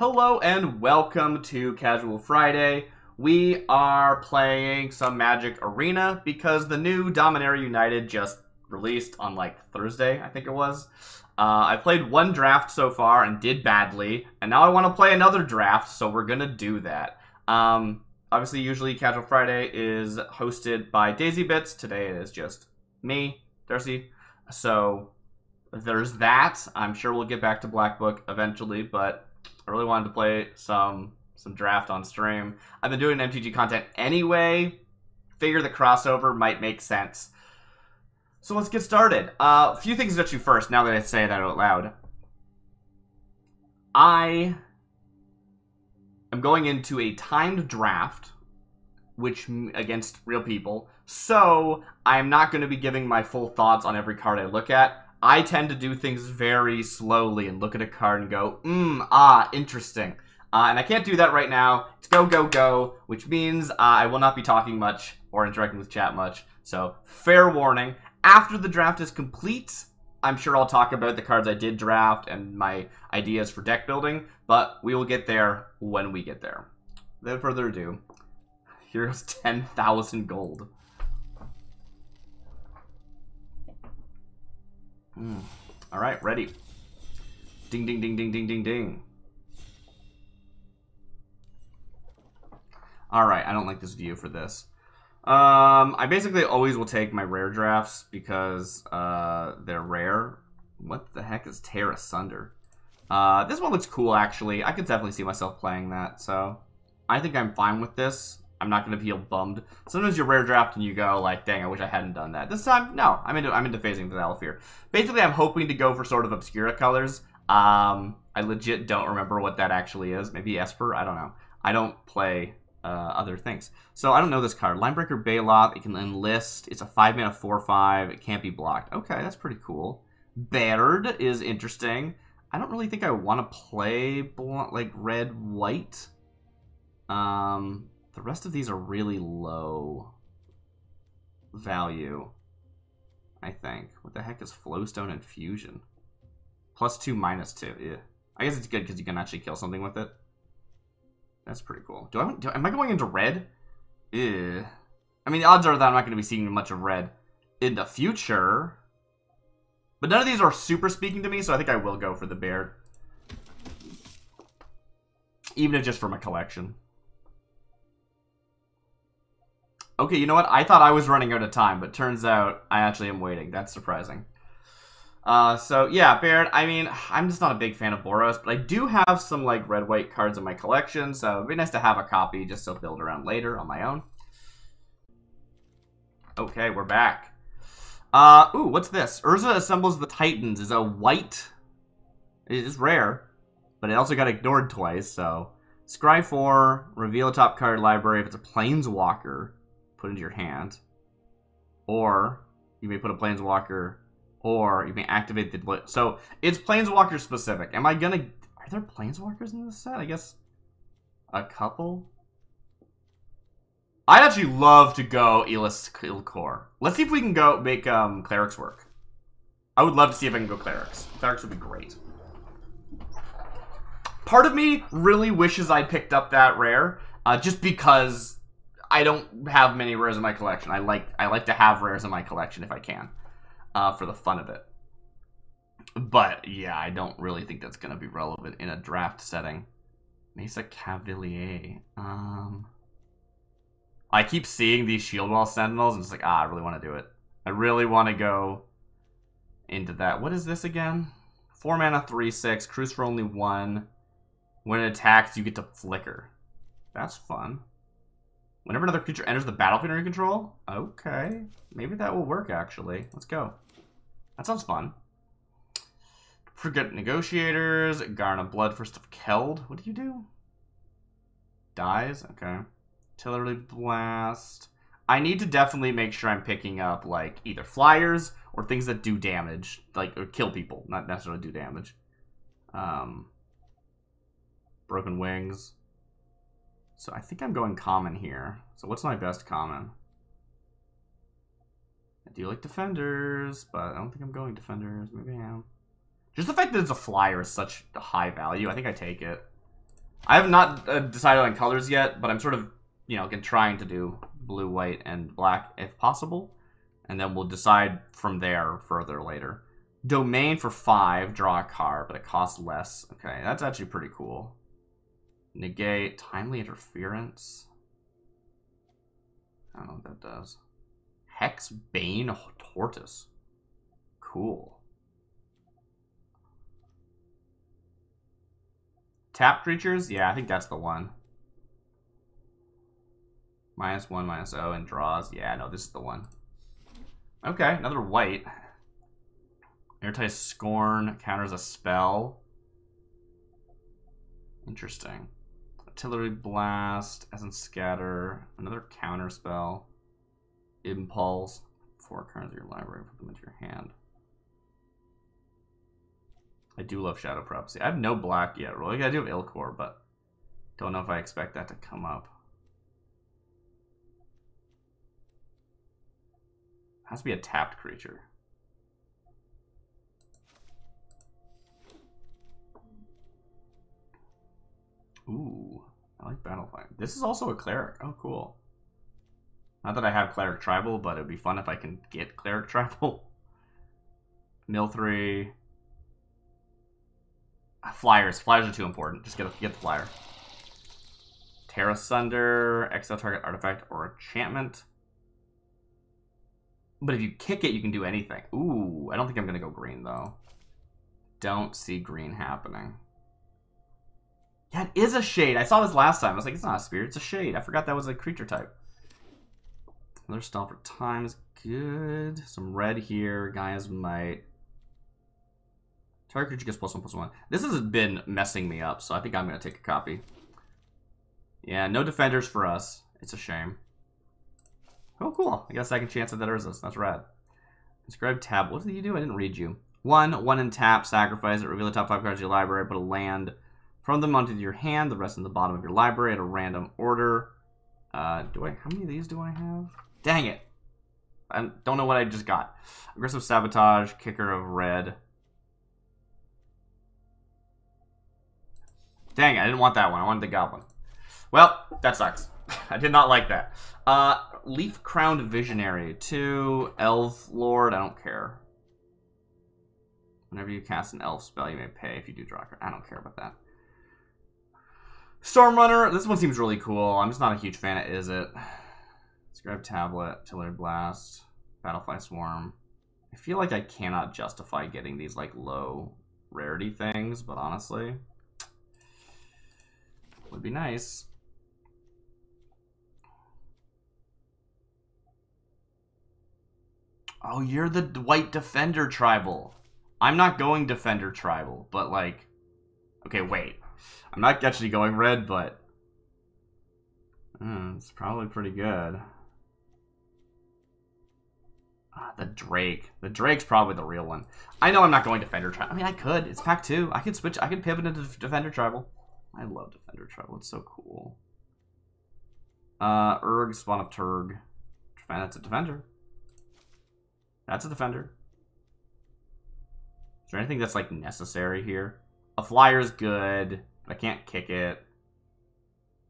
Hello and welcome to Casual Friday. We are playing some Magic Arena because the new Dominaria United just released on like Thursday, I think it was. Uh, I played one draft so far and did badly, and now I want to play another draft, so we're gonna do that. Um, obviously, usually Casual Friday is hosted by Daisy Bits. Today it is just me, Darcy. So there's that. I'm sure we'll get back to Black Book eventually, but I really wanted to play some some draft on stream. I've been doing MTG content anyway. Figure the crossover might make sense. So let's get started. Uh, a few things about you first, now that I say that out loud. I am going into a timed draft, which against real people. So I'm not going to be giving my full thoughts on every card I look at. I tend to do things very slowly and look at a card and go, mmm, ah, interesting. Uh, and I can't do that right now. It's go, go, go, which means uh, I will not be talking much or interacting with chat much. So, fair warning. After the draft is complete, I'm sure I'll talk about the cards I did draft and my ideas for deck building, but we will get there when we get there. Without further ado, here's 10,000 gold. Mm. All right, ready. Ding, ding, ding, ding, ding, ding, ding. All right, I don't like this view for this. Um, I basically always will take my rare drafts because uh, they're rare. What the heck is Tear Asunder? Uh, this one looks cool, actually. I could definitely see myself playing that, so I think I'm fine with this. I'm not to feel bummed. Sometimes you rare draft and you go like, dang, I wish I hadn't done that. This time, no, I'm into I'm into phasing the Zhalfir. Basically, I'm hoping to go for sort of Obscura colors. Um, I legit don't remember what that actually is. Maybe Esper, I don't know. I don't play uh, other things. So I don't know this card. Linebreaker Baloth, it can enlist. It's a 5 mana 4-5. It can't be blocked. Okay, that's pretty cool. Baird is interesting. I don't really think I want to play like red-white. Um, the rest of these are really low value, I think. What the heck is Flowstone Infusion? Plus two, minus two. Yeah. I guess it's good because you can actually kill something with it. That's pretty cool. Do I? Do, am I going into red? Yeah. I mean, the odds are that I'm not going to be seeing much of red in the future. But none of these are super speaking to me, so I think I will go for the Baird. Even if just for my collection. Okay, you know what? I thought I was running out of time, but turns out I actually am waiting. That's surprising. Uh, so yeah, Baird, I mean, I'm just not a big fan of Boros, but I do have some like red-white cards in my collection, so it'd be nice to have a copy just to build around later on my own. Okay, we're back. Uh, ooh, what's this? Urza Assembles the Titans is a white. It is rare, but it also got ignored twice, so... Scry 4, reveal top card library if it's a Planeswalker put into your hand. Or you may put a Planeswalker, or you may activate the. So it's Planeswalker specific. Am I gonna. Are there Planeswalkers in this set? I guess a couple. I'd actually love to go Elas il-Kor. Let's see if we can go make um, clerics work. I would love to see if I can go clerics. Clerics would be great. Part of me really wishes I picked up that rare, uh, just because I don't have many rares in my collection. I like I like to have rares in my collection if I can, uh, for the fun of it. But yeah, I don't really think that's gonna be relevant in a draft setting. Mesa Cavalier. Um, I keep seeing these Shield Wall Sentinels, and it's like, ah, I really want to do it. I really want to go into that. What is this again? Four mana, three six. Crews for only one. When it attacks, you get to flicker. That's fun. Whenever another creature enters the battlefield under control? Okay. Maybe that will work, actually. Let's go. That sounds fun. Forget Negotiators. Garna Bloodfist of Keld. What do you do? Dies? Okay. Artillery Blast. I need to definitely make sure I'm picking up, like, either flyers or things that do damage. Like, or kill people, not necessarily do damage. Um, broken Wings. So I think I'm going common here. So what's my best common? I do like defenders, but I don't think I'm going defenders. Maybe I am. Just the fact that it's a flyer is such a high value. I think I take it. I have not uh, decided on colors yet, but I'm sort of, you know, again, trying to do blue, white, and black if possible. And then we'll decide from there further later. Domain for five, draw a card, but it costs less. Okay, that's actually pretty cool. Negate, timely interference. I don't know what that does. Hex Bane Tortoise. Cool. Tap creatures? Yeah, I think that's the one. Minus one, minus O, and draws. Yeah, no, this is the one. Okay, another white. Airtight Scorn counters a spell. Interesting. Artillery Blast, Essence Scatter, another counter spell. Impulse, four cards of your library, put them into your hand. I do love Shadow Prophecy. I have no black yet, really. I do have il-Kor, but don't know if I expect that to come up. Has to be a tapped creature. Ooh, I like battle Battlefire. This is also a Cleric. Oh, cool. Not that I have Cleric Tribal, but it'd be fun if I can get Cleric Tribal. Mill 3. Ah, flyers. Flyers are too important. Just get, a, get the flyer. Tear Asunder, exile target artifact or enchantment. But if you kick it, you can do anything. Ooh, I don't think I'm to go green, though. Don't see green happening. Yeah, it is a shade. I saw this last time. I was like, it's not a spirit, it's a shade. I forgot that was a creature type. Another for time is good. Some red here. Gaia's Might. Target creature gets plus one, plus one. This has been messing me up, so I think I'm going to take a copy. Yeah, no defenders for us. It's a shame. Oh, cool. I got a second chance at that Urzus. That's rad. Inscribe tab. What did you do? I didn't read you. One, one in tap, sacrifice it, reveal the top five cards of your library, put a land from them onto your hand, the rest in the bottom of your library at a random order. Uh, do I, how many of these do I have? Dang it. I don't know what I just got. Aggressive Sabotage, Kicker of Red. Dang it, I didn't want that one. I wanted the Goblin. Well, that sucks. I did not like that. Uh, Leaf Crowned Visionary. Two, Elf Lord. I don't care. Whenever you cast an elf spell, you may pay if you do draw a card. I don't care about that. Stormrunner. This one seems really cool. I'm just not a huge fan of Izzet. Scribe Tablet, Tiller Blast, Battlefly Swarm. I feel like I cannot justify getting these like low rarity things, but honestly, would be nice. Oh, you're the white defender tribal. I'm not going defender tribal, but like, okay, wait. I'm not actually going red, but mm, it's probably pretty good. Ah, the Drake. The Drake's probably the real one. I know I'm not going to Defender Tribal. I mean, I could. It's pack two. I could switch. I could pivot into Defender Tribal. I love Defender Tribal. It's so cool. Uh, Urg, Spawn of Turg. That's a Defender. That's a Defender. Is there anything that's, like, necessary here? A Flyer's good, I can't kick it.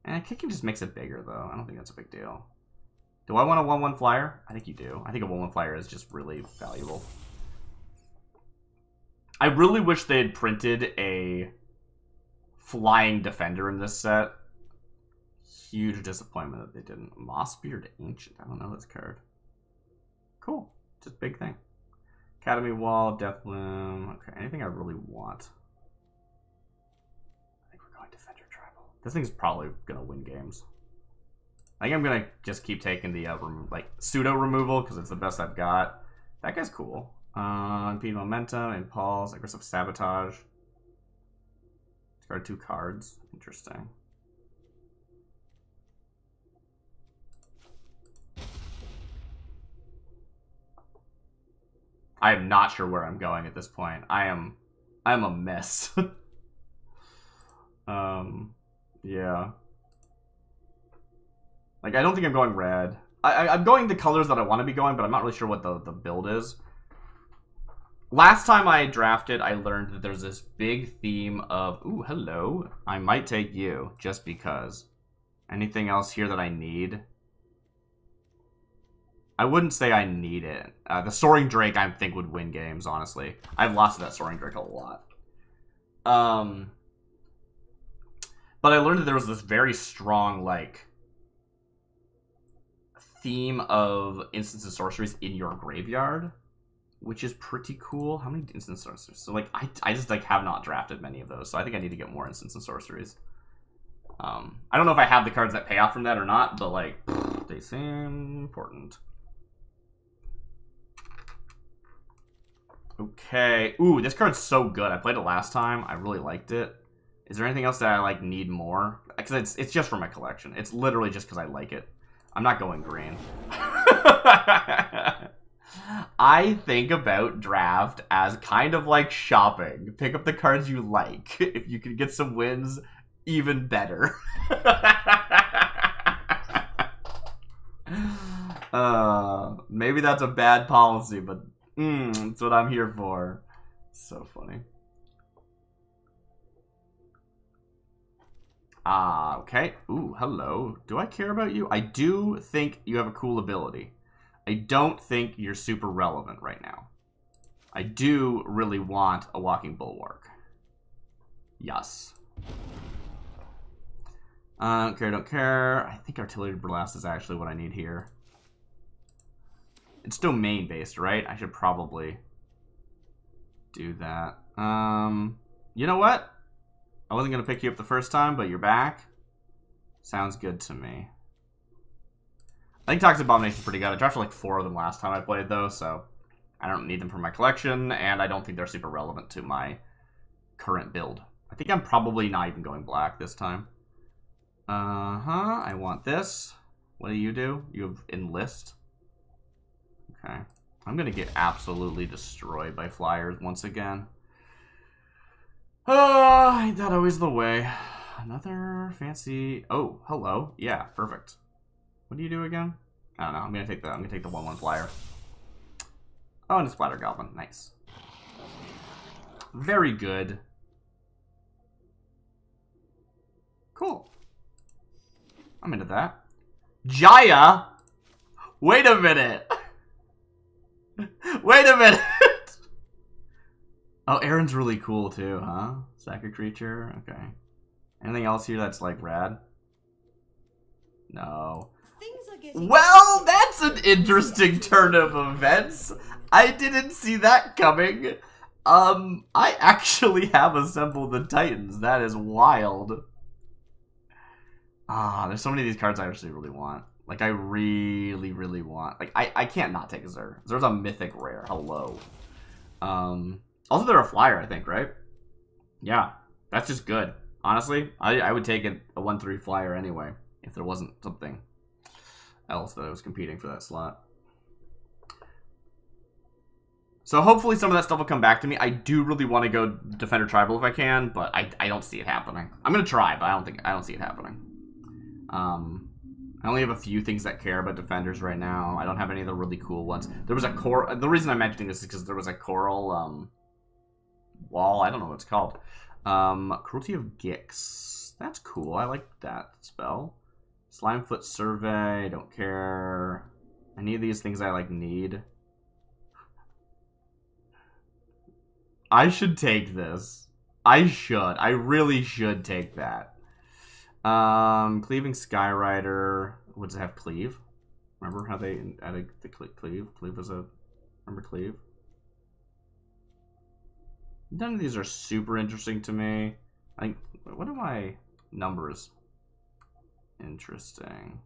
And kicking just makes it bigger, though. I don't think that's a big deal. Do I want a 1-1 flyer? I think you do. I think a 1-1 flyer is just really valuable. I really wish they had printed a flying defender in this set. Huge disappointment that they didn't. Mossbeard Ancient. I don't know this card. Cool. Just big thing. Academy Wall, Deathloom. Okay, anything I really want. This thing's probably gonna win games. I think I'm gonna just keep taking the uh, like pseudo removal because it's the best I've got. That guy's cool. Uh, impede momentum, impulse, aggressive sabotage. Discard two cards. Interesting. I am not sure where I'm going at this point. I am, I'm a mess. um, yeah. Like, I don't think I'm going red. I, I, am going the colors that I want to be going, but I'm not really sure what the, the build is. last time I drafted, I learned that there's this big theme of, ooh, hello, I might take you just because. Anything else here that I need? I wouldn't say I need it. Uh, the Soaring Drake, I think, would win games, honestly. I've lost that Soaring Drake a lot. Um, but I learned that there was this very strong, like, theme of instants and sorceries in your graveyard which is pretty cool. How many instant sorceries? So like I, I just like have not drafted many of those, so I think I need to get more instants and sorceries. Um, I don't know if I have the cards that pay off from that or not, but like they seem important. Okay. Ooh, this card's so good. I played it last time. I really liked it. Is there anything else that I like need more? Because it's it's just for my collection. It's literally just because I like it. I'm not going green. I think about draft as kind of like shopping. Pick up the cards you like. If you can get some wins, even better. uh, maybe that's a bad policy, but mm, that's what I'm here for. So funny. Ah, uh, okay. Ooh, hello. Do I care about you? I do think you have a cool ability. I don't think you're super relevant right now. I do really want a walking bulwark. Yes. Uh, don't care, don't care. I think artillery blast is actually what I need here. It's domain based, right? I should probably do that. Um, you know what? I wasn't gonna pick you up the first time, but you're back. Sounds good to me. I think Toxic Abomination's pretty good. I drafted like four of them last time I played, though, so I don't need them for my collection, and I don't think they're super relevant to my current build. I think I'm probably not even going black this time. Uh-huh, I want this. What do you do? You have enlist. Okay. I'm gonna get absolutely destroyed by flyers once again. Oh, ain't that always the way? Another fancy... Oh, hello. Yeah, perfect. What do you do again? I don't know. I'm gonna take the I'm gonna take the one one flyer. Oh, and a splatter goblin. Nice. Very good. Cool. I'm into that. Jaya? Wait a minute. Wait a minute. oh, Aron's really cool too, huh? Sack a creature. Okay. Anything else here that's like rad? No. Well, that's an interesting turn of events. I didn't see that coming. Um, I actually have assembled the Titans. That is wild. Ah, there's so many of these cards I actually really want. Like, I really, really want. Like, I, I can't not take a Zur. Zur's a mythic rare. Hello. Um, also, they're a flyer, I think, right? Yeah, that's just good. Honestly, I, I would take a, a 1-3 flyer anyway, if there wasn't something else that I was competing for that slot. So hopefully some of that stuff will come back to me. I do really want to go Defender Tribal if I can, but I, I don't see it happening. I'm gonna try, but I don't think I don't see it happening. Um, I only have a few things that care about Defenders right now. I don't have any of the really cool ones. There was a core. The reason I'm mentioning this is because there was a coral um, wall. I don't know what it's called. Um, Cruelty of Gix. That's cool. I like that spell. Slimefoot Survey, don't care. Any of these things I like need. I should take this. I should. I really should take that. Um, Cleaving Skyrider. What does it have? Cleave? Remember how they added the Cleave? Cleave was a... Remember Cleave? None of these are super interesting to me. I. What are my numbers? Interesting.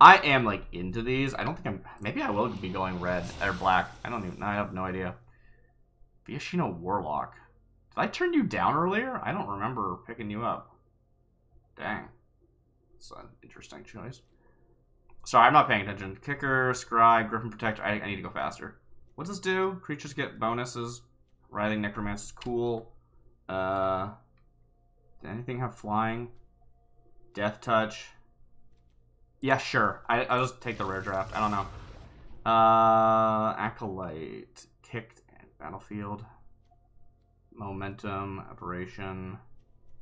I am like into these. I don't think I'm. Maybe I will be going red or black. I don't even. I have no idea. Viashino Warlock. Did I turn you down earlier? I don't remember picking you up. Dang. That's an interesting choice. Sorry, I'm not paying attention. Kicker, Scribe, Griffin Protector. I, I need to go faster. What's this do? Creatures get bonuses. Writhing Necromancer is cool. Uh, did anything have flying? Death Touch. Yeah, sure. I, I'll just take the rare draft. I don't know. Uh, Acolyte. Kicked. Battlefield. Momentum, Aberration.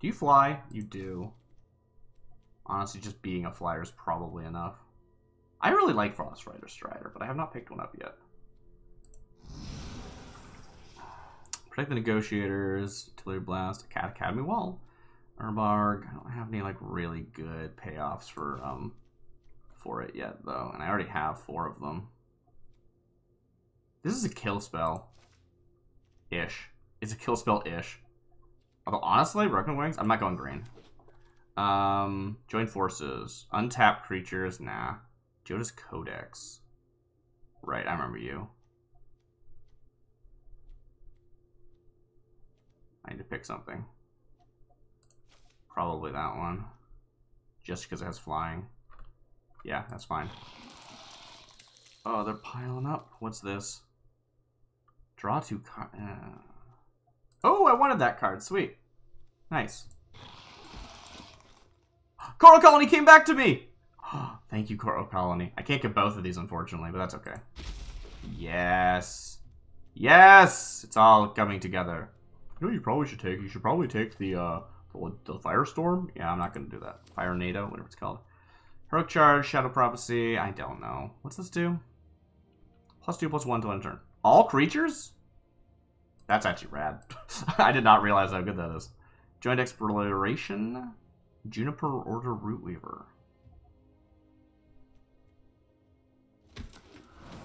Do you fly? You do. Honestly, just being a flyer is probably enough. I really like Frost Rider Strider, but I have not picked one up yet. Protect the Negotiators, Artillery Blast, Cat Academy Wall, Urbarg. I don't have any like really good payoffs for um for it yet though, and I already have four of them. This is a kill spell. Ish. It's a kill spell ish. Although honestly, Broken Wings, I'm not going green. Um, join forces. Untap creatures, nah. Jodah's Codex. Right, I remember you. I need to pick something. Probably that one. Just because it has flying. Yeah, that's fine. Oh, they're piling up. What's this? Draw two cards. Uh... Oh, I wanted that card. Sweet. Nice. Coral Colony came back to me! Thank you, Coral Colony. I can't get both of these, unfortunately, but that's okay. Yes. Yes! It's all coming together. You know you probably should take? You should probably take the, uh, the, the Firestorm? Yeah, I'm not going to do that. Fire NATO, whatever it's called. Heroic Charge, Shadow Prophecy, I don't know. What's this do? Plus two, plus one to end turn. All creatures? That's actually rad. I did not realize how good that is. Joint Exploration, Juniper Order Root Weaver.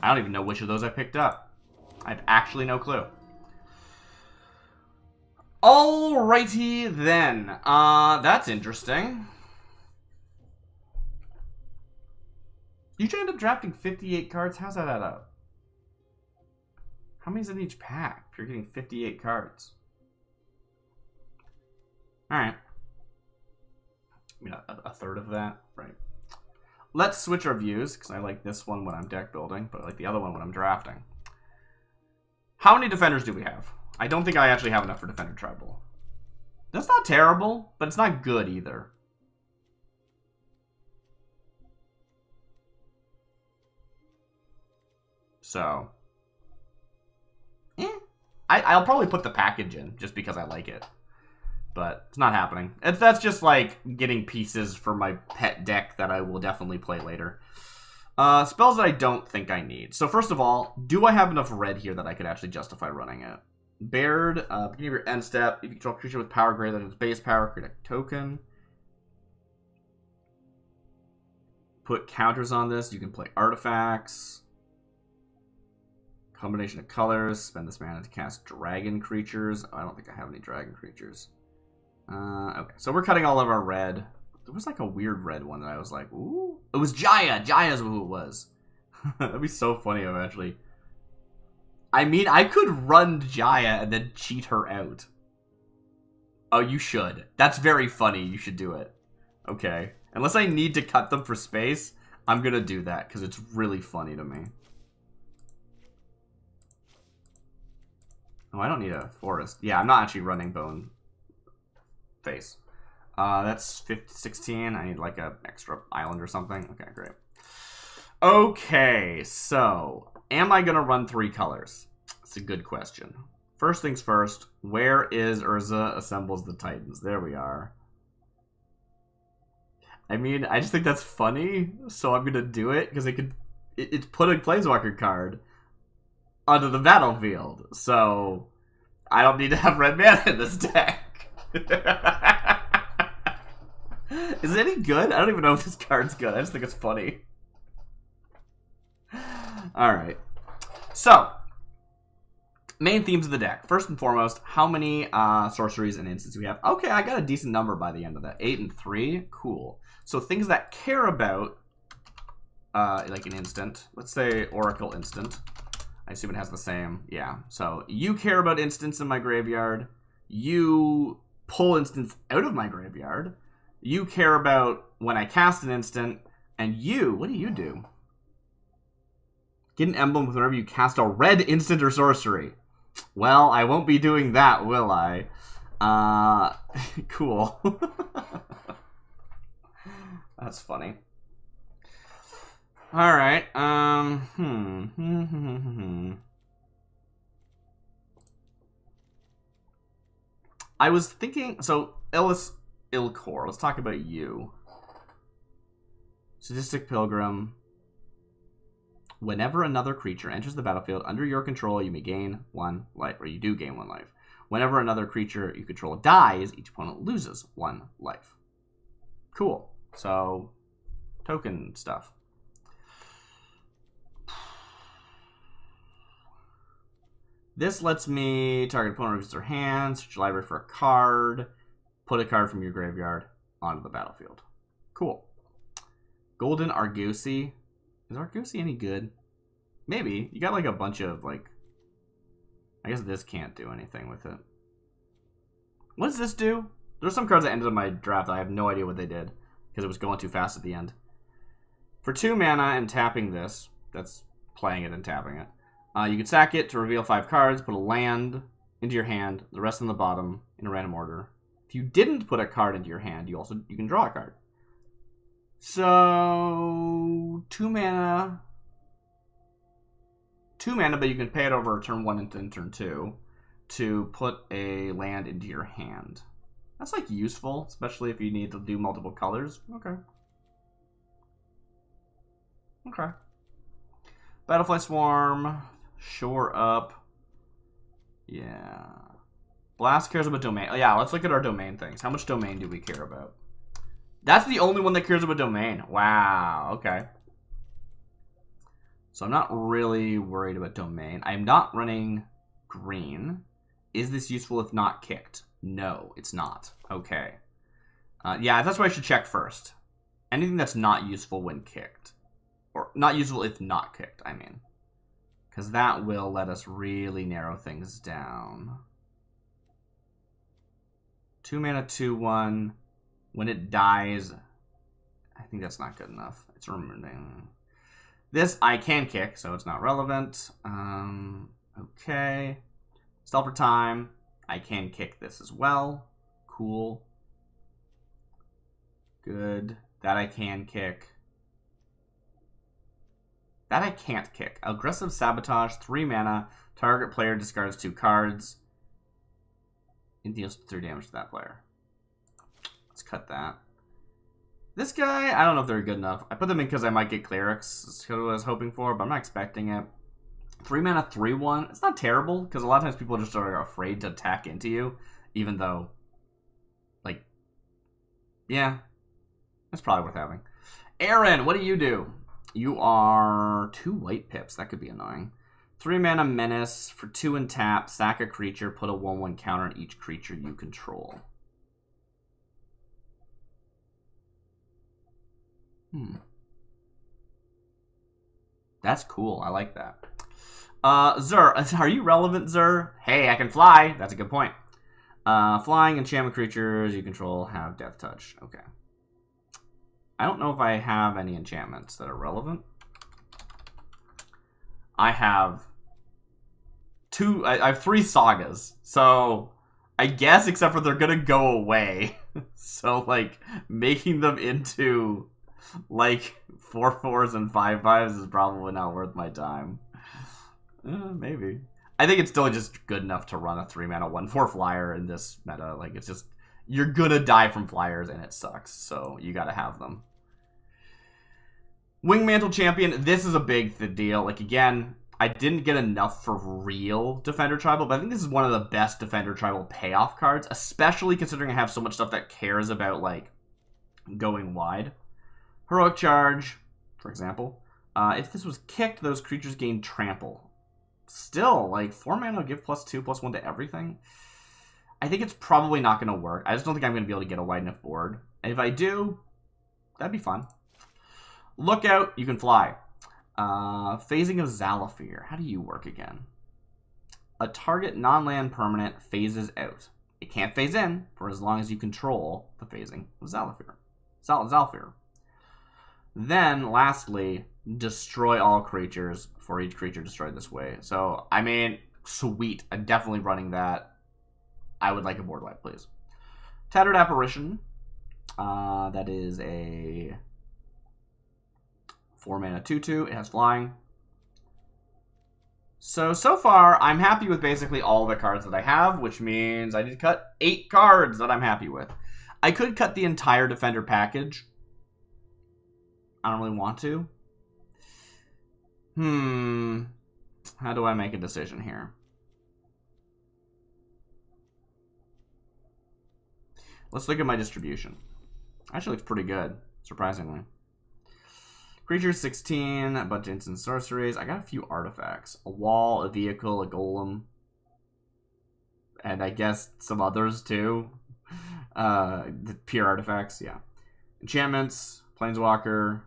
I don't even know which of those I picked up. I have actually no clue. Alrighty then. Uh, that's interesting. You should end up drafting 58 cards. How's that add up? How many's in each pack if you're getting 58 cards? Alright. I mean, a, a, third of that, right? Let's switch our views, because I like this one when I'm deck building, but I like the other one when I'm drafting. How many defenders do we have? I don't think I actually have enough for Defender Tribal. That's not terrible, but it's not good either. So, eh. I, I'll probably put the package in just because I like it. But it's not happening. It's, that's just like getting pieces for my pet deck that I will definitely play later. Uh, spells that I don't think I need. So first of all, do I have enough red here that I could actually justify running it? Baird, uh, beginning of your end step, if you control a creature with power greater than its base power, create a token. Put counters on this. You can play artifacts. Combination of colors. Spend this mana to cast dragon creatures. Oh, I don't think I have any dragon creatures. Uh, okay, so we're cutting all of our red. There was like a weird red one that I was like, ooh. It was Jaya. Jaya's who it was. That'd be so funny eventually. I mean, I could run Jaya and then cheat her out. Oh, you should. That's very funny. You should do it. Okay. Unless I need to cut them for space, I'm gonna do that because it's really funny to me. Oh, I don't need a forest. Yeah, I'm not actually running bone face. Uh, that's 50, 16. I need like a extra island or something. Okay, great. Okay, so am I gonna run three colors? It's a good question. First things first, where is Urza assembles the Titans? There we are. I mean, I just think that's funny, so I'm gonna do it because it could. It, it's put a Planeswalker card onto the battlefield, so I don't need to have red mana in this deck. Is it any good? I don't even know if this card's good. I just think it's funny. Alright. So, main themes of the deck. First and foremost, how many uh, sorceries and instants we have. Okay, I got a decent number by the end of that. 8 and 3. Cool. So things that care about, uh, like an instant. Let's say Oracle instant. I assume it has the same. Yeah. So you care about instants in my graveyard. You pull instants out of my graveyard. You care about when I cast an instant. And you, what do you do? Get an emblem with whenever you cast a red instant or sorcery. Well, I won't be doing that, will I? Uh, cool. That's funny. All right. Um. Hmm. Hmm. Hmm. I was thinking, so Elas il-Kor, let's talk about you. Sadistic Pilgrim. Whenever another creature enters the battlefield under your control, you may gain one life, or you do gain one life. Whenever another creature you control dies, each opponent loses one life. Cool. So, token stuff. This lets me target opponent with their hand, search your library for a card, put a card from your graveyard onto the battlefield. Cool. Golden Argosy. Is Argosy any good? Maybe. You got like a bunch of like... I guess this can't do anything with it. What does this do? There's some cards that ended in my draft I have no idea what they did. Because it was going too fast at the end. For two mana and tapping this, that's playing it and tapping it. Uh, you can sack it to reveal five cards, put a land into your hand, the rest in the bottom in a random order. If you didn't put a card into your hand, you also you can draw a card. So two mana, two mana, but you can pay it over turn one and then turn two to put a land into your hand. That's like useful, especially if you need to do multiple colors. Okay. Okay. Battlefly Swarm, Shore Up. Yeah. Blast cares about domain. Yeah, let's look at our domain things. How much domain do we care about? That's the only one that cares about domain. Wow, okay. So I'm not really worried about domain. I'm not running green. Is this useful if not kicked? No, it's not. Okay. Uh, yeah, that's why I should check first. Anything that's not useful when kicked. Or not useful if not kicked, I mean. Because that will let us really narrow things down. 2 mana, 2 1. When it dies, I think that's not good enough. It's removing. This I can kick, so it's not relevant. Um, okay. Stelper time. I can kick this as well. Cool. Good. That I can kick. That I can't kick. Aggressive Sabotage, 3 mana. Target player discards 2 cards. It deals 3 damage to that player. Let's cut that. This guy, I don't know if they're good enough. I put them in because I might get Clerics. That's what I was hoping for, but I'm not expecting it. 3 mana, 3 1. It's not terrible, because a lot of times people just are afraid to attack into you, even though, like, yeah, that's probably worth having. Aron, what do you do? You are two white pips. That could be annoying. Three mana menace for two and tap. Sack a creature. Put a one one counter on each creature you control. Hmm. That's cool. I like that. Uh, Zur, are you relevant, Zur? Hey, I can fly. That's a good point. Uh, flying enchantment creatures you control have death touch. Okay. I don't know if I have any enchantments that are relevant. I have two, I, I have three sagas. So I guess except for they're gonna go away. so like making them into like four fours and five fives is probably not worth my time. Uh, maybe. I think it's still just good enough to run a three mana one four flyer in this meta. Like it's just you're gonna die from flyers and it sucks, so you gotta have them. Wingmantle Chaplain, this is a big deal. Like again, I didn't get enough for real Defender Tribal, but I think this is one of the best Defender Tribal payoff cards, especially considering I have so much stuff that cares about like going wide. Heroic Charge, for example. Uh, if this was kicked, those creatures gain trample. Still, like, 4 mana will give plus 2, plus 1 to everything. I think it's probably not going to work. I just don't think I'm going to be able to get a wide enough board. And if I do, that'd be fun. Lookout, you can fly. Uh, phasing of Zhalfir. How do you work again? A target non-land permanent phases out. It can't phase in for as long as you control the phasing of Zhalfir. Zal Zhalfir. Then, lastly, destroy all creatures for each creature destroyed this way. So, I mean, sweet. I'm definitely running that. I would like a board wipe, please. Tattered Apparition. Uh, that is a 4 mana 2 2. It has flying. So, so far, I'm happy with basically all the cards that I have, which means I need to cut eight cards that I'm happy with. I could cut the entire Defender package. I don't really want to. Hmm. How do I make a decision here? Let's look at my distribution. Actually looks pretty good, surprisingly. Creatures 16, a bunch of instant sorceries. I got a few artifacts. A wall, a vehicle, a golem. And I guess some others too. Uh, the pure artifacts, yeah. Enchantments, Planeswalker.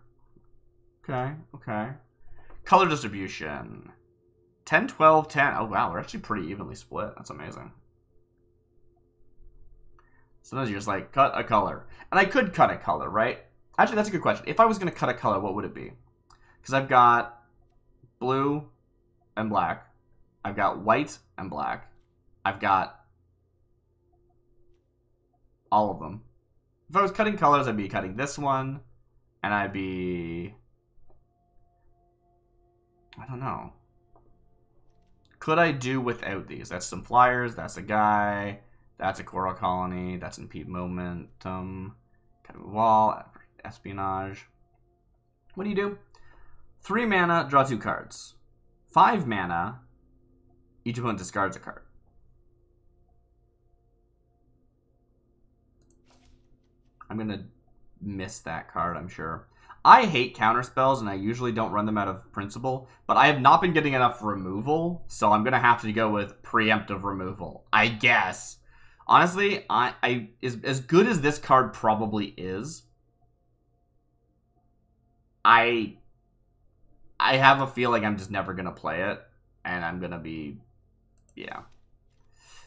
Okay, okay. Color distribution. 10, 12, 10. Oh, wow, we're actually pretty evenly split. That's amazing. Sometimes you're just like, cut a color. And I could cut a color, right? Actually, that's a good question. If I was going to cut a color, what would it be? Because I've got blue and black. I've got white and black. I've got all of them. If I was cutting colors, I'd be cutting this one, and I'd be... I don't know. Could I do without these? That's some flyers, that's a guy, that's a coral colony. That's impede momentum. Kind of a wall. Espionage. What do you do? Three mana, draw two cards. Five mana, each opponent discards a card. I'm going to miss that card, I'm sure. I hate counter spells, and I usually don't run them out of principle, but I have not been getting enough removal, so I'm going to have to go with preemptive removal. I guess honestly, I, I as, as good as this card probably is, I I have a feeling I'm just never gonna play it, and I'm gonna be, yeah.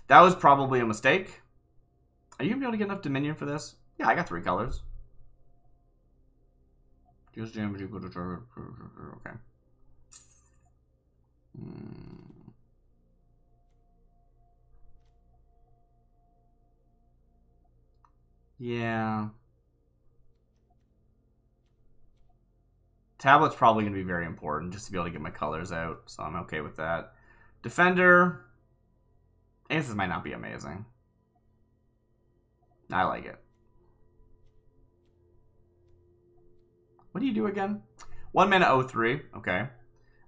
That was probably a mistake. Are you gonna be able to get enough Dominion for this? Yeah, I got three colors. Just damage equal to okay. Hmm. Yeah. Tablet's probably going to be very important just to be able to get my colors out, so I'm okay with that. Defender. Aces might not be amazing. I like it. What do you do again? One mana 03, okay.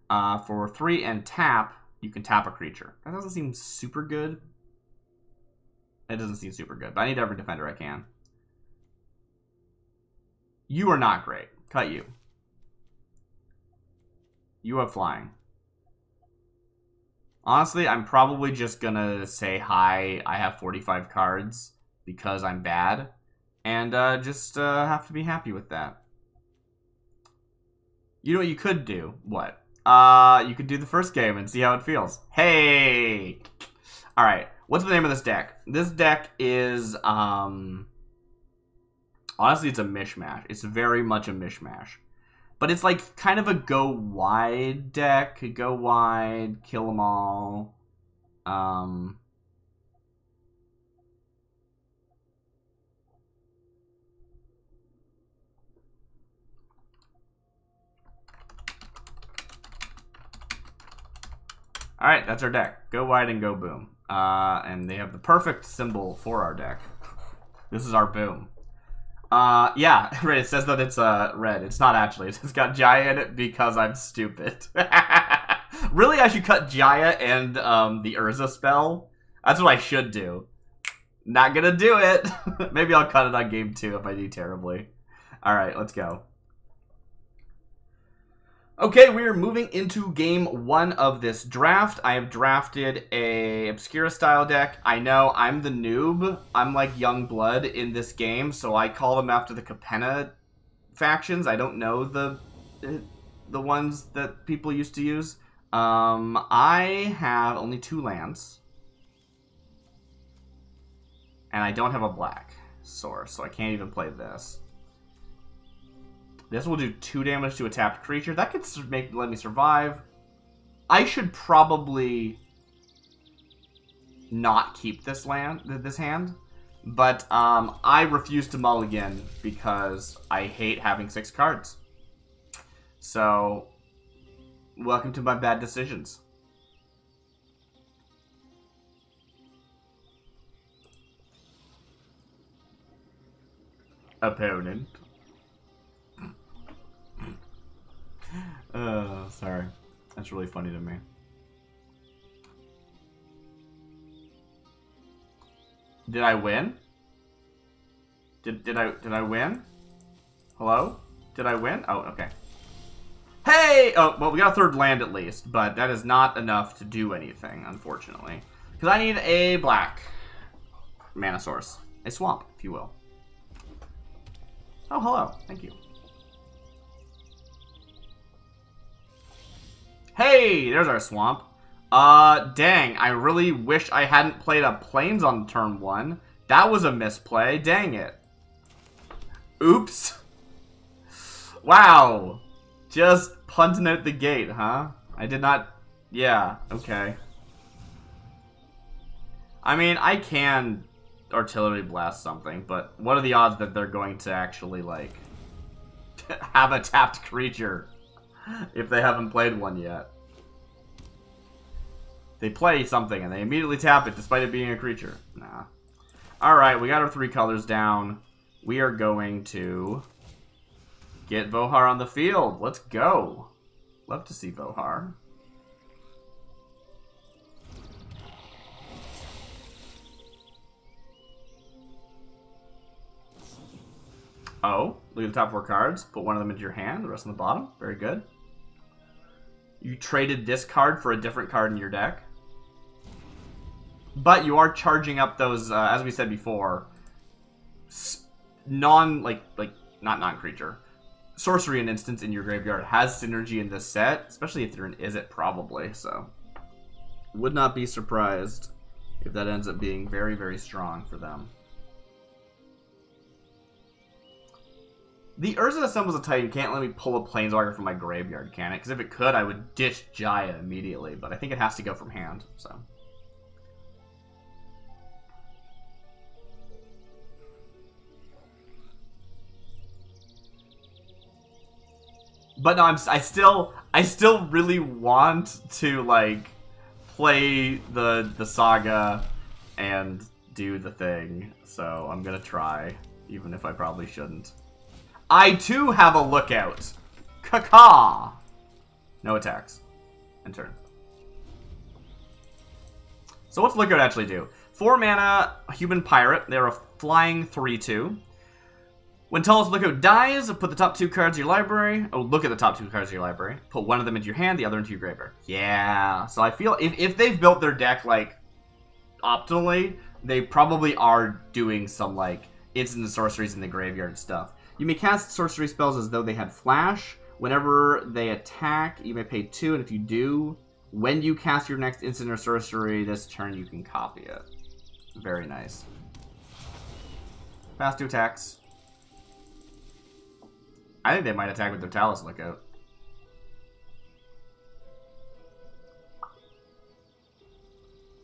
Uh, for three and tap, you can tap a creature. That doesn't seem super good. It doesn't seem super good, but I need every defender I can. You are not great. Cut you. You have flying. Honestly, I'm probably just gonna say hi. I have 45 cards because I'm bad. And uh, just uh, have to be happy with that. You know what you could do? What? Uh, you could do the first game and see how it feels. Hey! Alright, what's the name of this deck? This deck is, um... Honestly, it's a mishmash. It's very much a mishmash. But it's like kind of a go wide deck. Go wide, kill them all. Um, All right, that's our deck. Go wide and go boom. Uh, and they have the perfect symbol for our deck. This is our boom. Uh, yeah, right. It says that it's uh red. It's not actually. It's got Jaya in it because I'm stupid. really, I should cut Jaya and um the Urza spell. That's what I should do. Not gonna do it. Maybe I'll cut it on game two if I do terribly. All right, let's go. Okay, we are moving into game one of this draft. I have drafted a Obscura style deck. I know I'm the noob. I'm like young blood in this game, so I call them after the Capenna factions. I don't know the the ones that people used to use. Um, I have only two lands. And I don't have a black source, so I can't even play this. This will do two damage to a tapped creature. That could make let me survive. I should probably not keep this land, this hand, but um, I refuse to mulligan because I hate having six cards. So, welcome to my bad decisions. Opponent. Uh, sorry. That's really funny to me. Did I win? Did did I did I win? Hello? Did I win? Oh, okay. Hey! Oh, well, we got a third land at least, but that is not enough to do anything, unfortunately. Because I need a black mana source. A swamp, if you will. Oh, hello. Thank you. Hey, there's our swamp. Uh, dang, I really wish I hadn't played a plains on turn one. That was a misplay. Dang it. Oops. Wow. Just punting out the gate, huh? I did not... Yeah, okay. I mean, I can artillery blast something, but what are the odds that they're going to actually, like, have a tapped creature if they haven't played one yet? They play something and they immediately tap it despite it being a creature. Nah. Alright, we got our three colors down. We are going to get Vohar on the field. Let's go. Love to see Vohar. Oh, look at the top four cards. Put one of them into your hand, the rest on the bottom. Very good. You traded this card for a different card in your deck. But you are charging up those, uh, as we said before, non, like, like, not non-creature. Sorcery and instance in your graveyard has synergy in this set, especially if you're an Izzet, probably, so. Would not be surprised if that ends up being very, very strong for them. The Urza assembles a Titan can't let me pull a Planeswalker from my graveyard, can it? Because if it could, I would ditch Jaya immediately, but I think it has to go from hand, so. But no, I'm I still I still really want to like play the the saga and do the thing. So I'm gonna try, even if I probably shouldn't. I too have a lookout. Kaka. No attacks. And turn. So what's lookout actually do? Four mana, human pirate. They're a flying 3-2. When Talas Lookout dies, put the top two cards of your library. Oh, look at the top two cards of your library. Put one of them into your hand, the other into your graveyard. Yeah. So I feel if, if they've built their deck, like, optimally, they probably are doing some, like, instant sorceries in the graveyard stuff. You may cast sorcery spells as though they had flash. Whenever they attack, you may pay two, and if you do, when you cast your next instant or sorcery this turn, you can copy it. Very nice. Fast two attacks. I think they might attack with their Talas Lookout.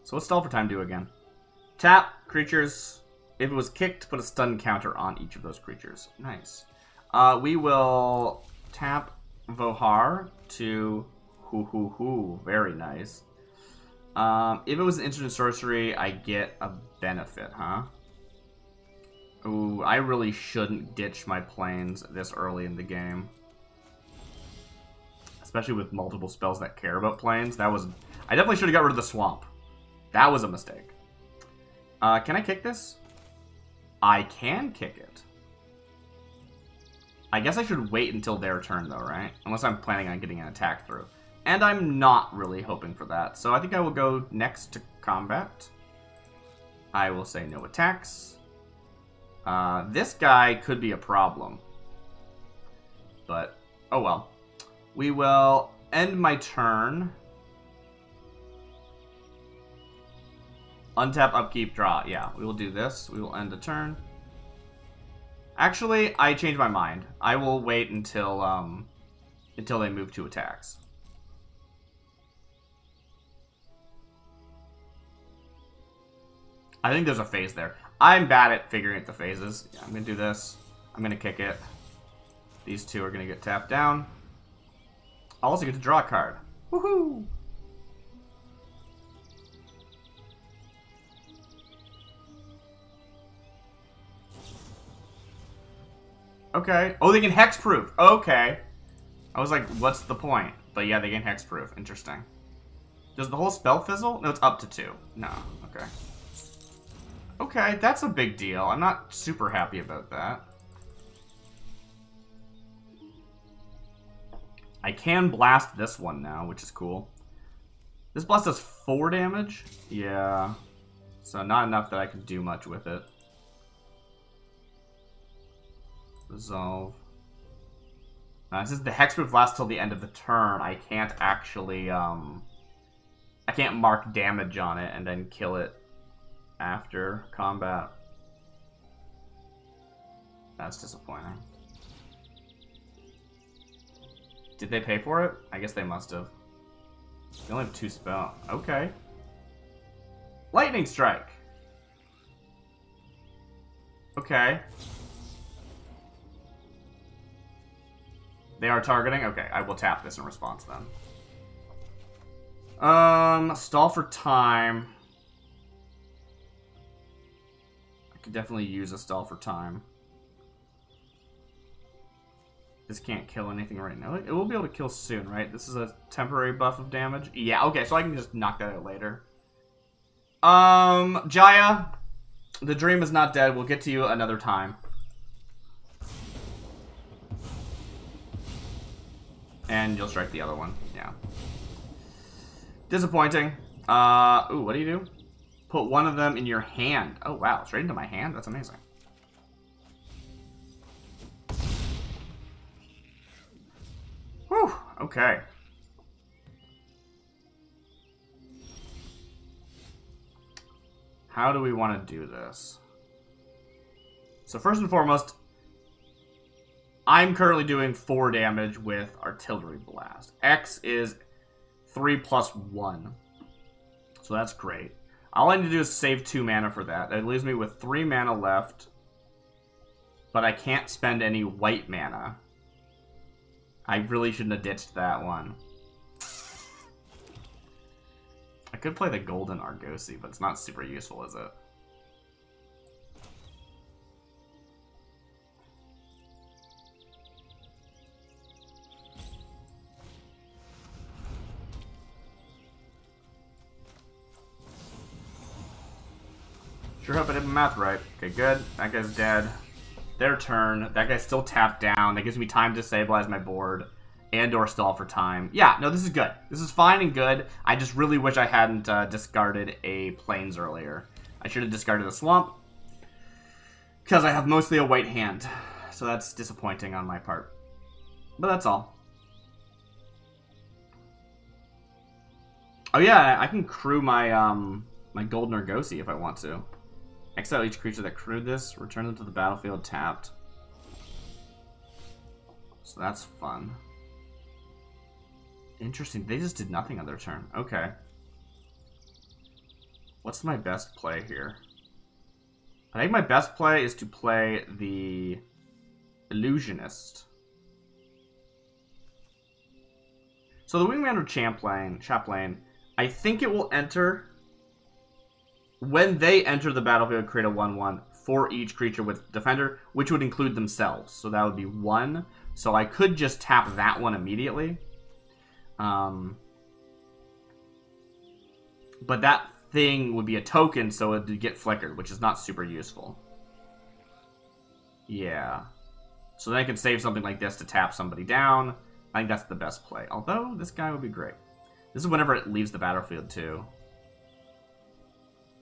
So what's Stall for Time do again? Tap creatures. If it was kicked, put a stun counter on each of those creatures. Nice. Uh, we will tap Vohar to hoo hoo hoo. Very nice. Um, if it was an instant sorcery, I get a benefit, huh? Ooh, I really shouldn't ditch my plains this early in the game. Especially with multiple spells that care about plains. That was... I definitely should have got rid of the swamp. That was a mistake. Uh, can I kick this? I can kick it. I guess I should wait until their turn, though, right? Unless I'm planning on getting an attack through. And I'm not really hoping for that. So I think I will go next to combat. I will say no attacks. Uh, this guy could be a problem. But, oh well. We will end my turn. Untap, upkeep, draw. Yeah, we will do this. We will end the turn. Actually, I changed my mind. I will wait until um, until they move to attacks. I think there's a phase there. I'm bad at figuring out the phases. Yeah, I'm going to do this. I'm going to kick it. These two are going to get tapped down. I'll also get to draw a card. Woohoo! Okay. Oh, they can hexproof. Okay. I was like, what's the point? But yeah, they can hexproof. Interesting. Does the whole spell fizzle? No, it's up to two. No. Okay. Okay, that's a big deal. I'm not super happy about that. I can blast this one now, which is cool. This blast does 4 damage? Yeah. So not enough that I can do much with it. Resolve. Now, since the hexproof lasts till the end of the turn, I can't actually, um... I can't mark damage on it and then kill it after combat. That's disappointing. Did they pay for it? I guess they must have. They only have two spell. Okay. Lightning Strike. Okay. They are targeting? Okay, I will tap this in response then. Um, stall for time. I could definitely use a stall for time. This can't kill anything right now. It will be able to kill soon, right? This is a temporary buff of damage. Yeah, okay, so I can just knock that out later. Um, Jaya, the dream is not dead. We'll get to you another time. And you'll strike the other one. Yeah. Disappointing. Uh, ooh, what do you do? Put one of them in your hand. Oh, wow. Straight into my hand? That's amazing. Whew. Okay. How do we want to do this? So first and foremost, I'm currently doing 4 damage with Artillery Blast. X is 3 plus 1. So that's great. All I need to do is save 2 mana for that. That leaves me with 3 mana left. But I can't spend any white mana. I really shouldn't have ditched that one. I could play the Golden Argosy, but it's not super useful, is it? Sure hope I did my math right. Okay, good. That guy's dead. Their turn. That guy's still tapped down. That gives me time to stabilize my board and or stall for time. Yeah, no, this is good. This is fine and good. I just really wish I hadn't uh, discarded a Plains earlier. I should have discarded a Swamp. Because I have mostly a white hand. So that's disappointing on my part. But that's all. Oh yeah, I can crew my um my Argosy if I want to. Exile each creature that crewed this, return them to the battlefield tapped. So that's fun. Interesting. They just did nothing on their turn. Okay. What's my best play here? I think my best play is to play the Illusionist. So the Wingman Champlain, Chaplain, I think it will enter when they enter the battlefield, create a 1-1 for each creature with Defender, which would include themselves. So that would be one. So I could just tap that one immediately. Um, but that thing would be a token, so it would get flickered, which is not super useful. Yeah. So then I can save something like this to tap somebody down. I think that's the best play. Although, this guy would be great. This is whenever it leaves the battlefield, too.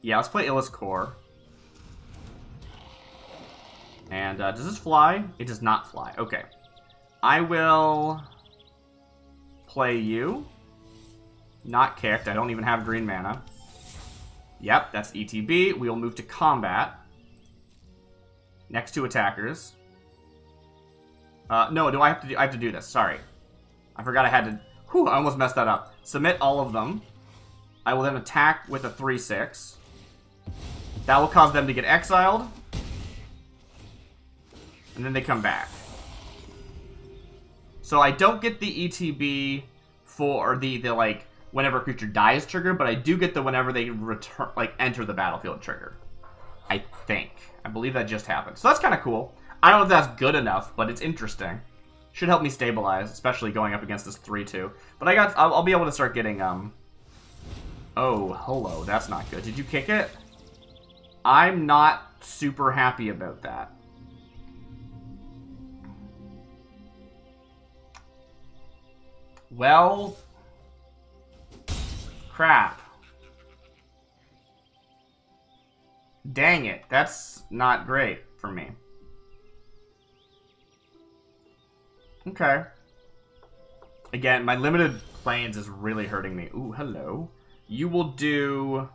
Yeah, let's play Elas il-Kor. And uh, does this fly? It does not fly. Okay. I will play you. Not kicked. I don't even have green mana. Yep, that's ETB. We'll move to combat. Next to attackers. Uh, no, do I have to do, I have to do this. Sorry. I forgot I had to... Whew, I almost messed that up. Submit all of them. I will then attack with a 3-6. That will cause them to get exiled. And then they come back. So I don't get the ETB for the, the like, whenever a creature dies trigger, but I do get the whenever they return, like, enter the battlefield trigger. I think. I believe that just happened. So that's kind of cool. I don't know if that's good enough, but it's interesting. Should help me stabilize, especially going up against this 3-2. But I got, I'll, I'll be able to start getting, um... Oh, hello, that's not good. Did you kick it? I'm not super happy about that. Well... Crap. Dang it, that's not great for me. Okay. Again, my limited plains is really hurting me. Ooh, hello. You will do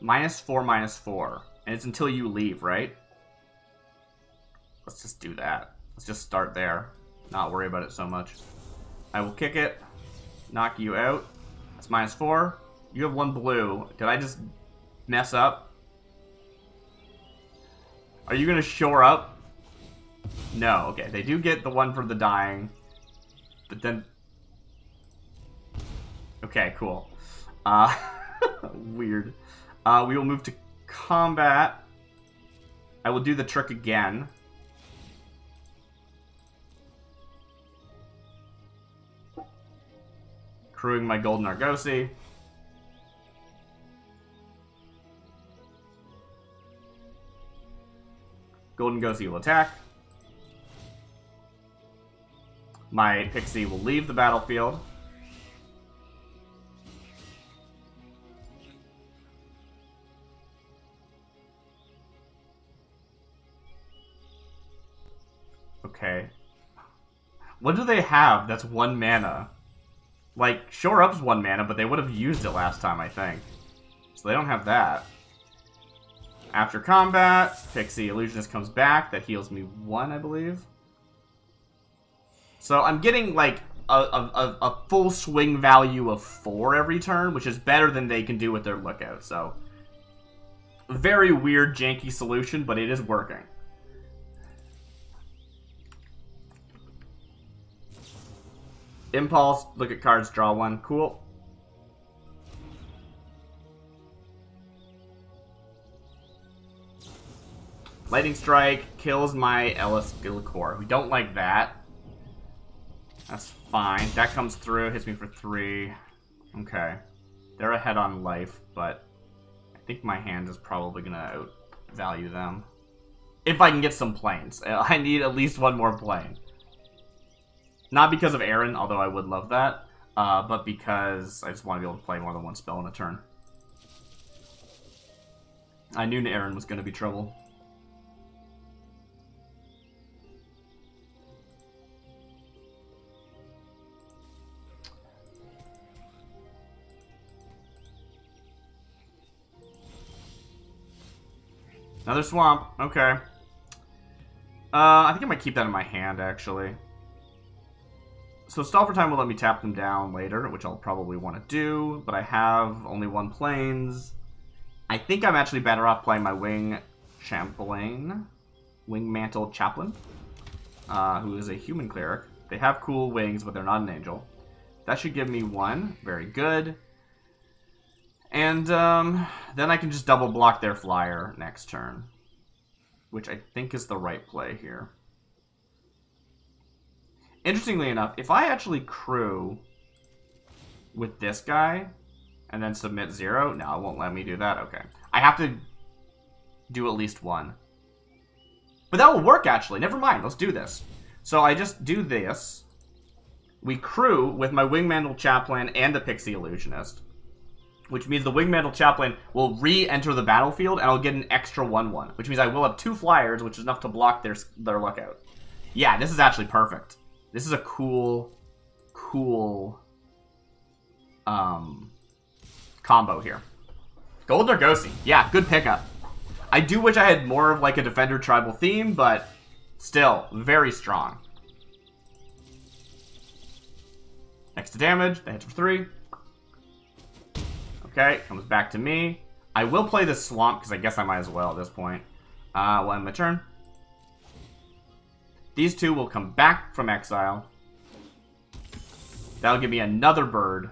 minus four, minus four. And it's until you leave, right? Let's just do that. Let's just start there. Not worry about it so much. I will kick it. Knock you out. That's minus four. You have one blue. Did I just mess up? Are you going to shore up? No, okay. They do get the one for the dying. But then... Okay, cool. Uh, weird. Uh, we will move to combat. I will do the trick again. Crewing my Golden Argosy. Golden Argosy will attack. My Pixie will leave the battlefield. Okay. What do they have that's one mana? Like, Shore Up's one mana, but they would have used it last time, I think. So they don't have that. After combat, Pixie Illusionist comes back. That heals me one, I believe. So I'm getting, like, a, a, a full swing value of four every turn, which is better than they can do with their lookout. So, very weird, janky solution, but it is working. Impulse, look at cards, draw one. Cool. Lightning Strike kills my Elas il-Kor. We don't like that. That's fine. That comes through, hits me for three. Okay. They're ahead on life, but I think my hand is probably going to outvalue them. If I can get some plains. I need at least one more plane. Not because of Aron, although I would love that, uh, but because I just want to be able to play more than one spell in a turn. I knew Aron was going to be trouble. Another swamp. Okay. Uh, I think I might keep that in my hand, actually. So Stall for Time will let me tap them down later, which I'll probably want to do, but I have only one plains. I think I'm actually better off playing my Wing Champlain, Wingmantle Chaplain, uh, who is a human cleric. They have cool wings, but they're not an angel. That should give me one. Very good. And um, then I can just double block their flyer next turn, which I think is the right play here. Interestingly enough, if I actually crew with this guy and then submit zero, no, it won't let me do that. Okay. I have to do at least one. But that will work, actually. Never mind. Let's do this. So I just do this. We crew with my Wingmantle Chaplain and the Pixie Illusionist. Which means the Wingmantle Chaplain will re-enter the battlefield and I'll get an extra 1-1. Which means I will have two flyers, which is enough to block their, their lookout. Yeah, this is actually perfect. This is a cool, cool um, combo here. Gold Argosy. Yeah, good pickup. I do wish I had more of like a Defender tribal theme, but still, very strong. Next to damage, that hits for three. Okay, comes back to me. I will play this Swamp, because I guess I might as well at this point. Uh, will end my turn. These two will come back from exile. That'll give me another bird.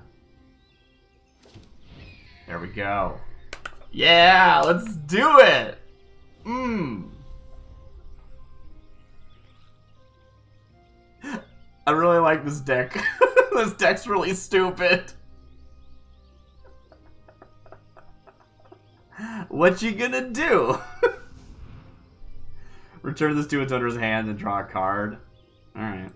There we go. Yeah, let's do it! Mmm. I really like this deck. this deck's really stupid. What you gonna do? Return this to its owner's hand and draw a card. Alright.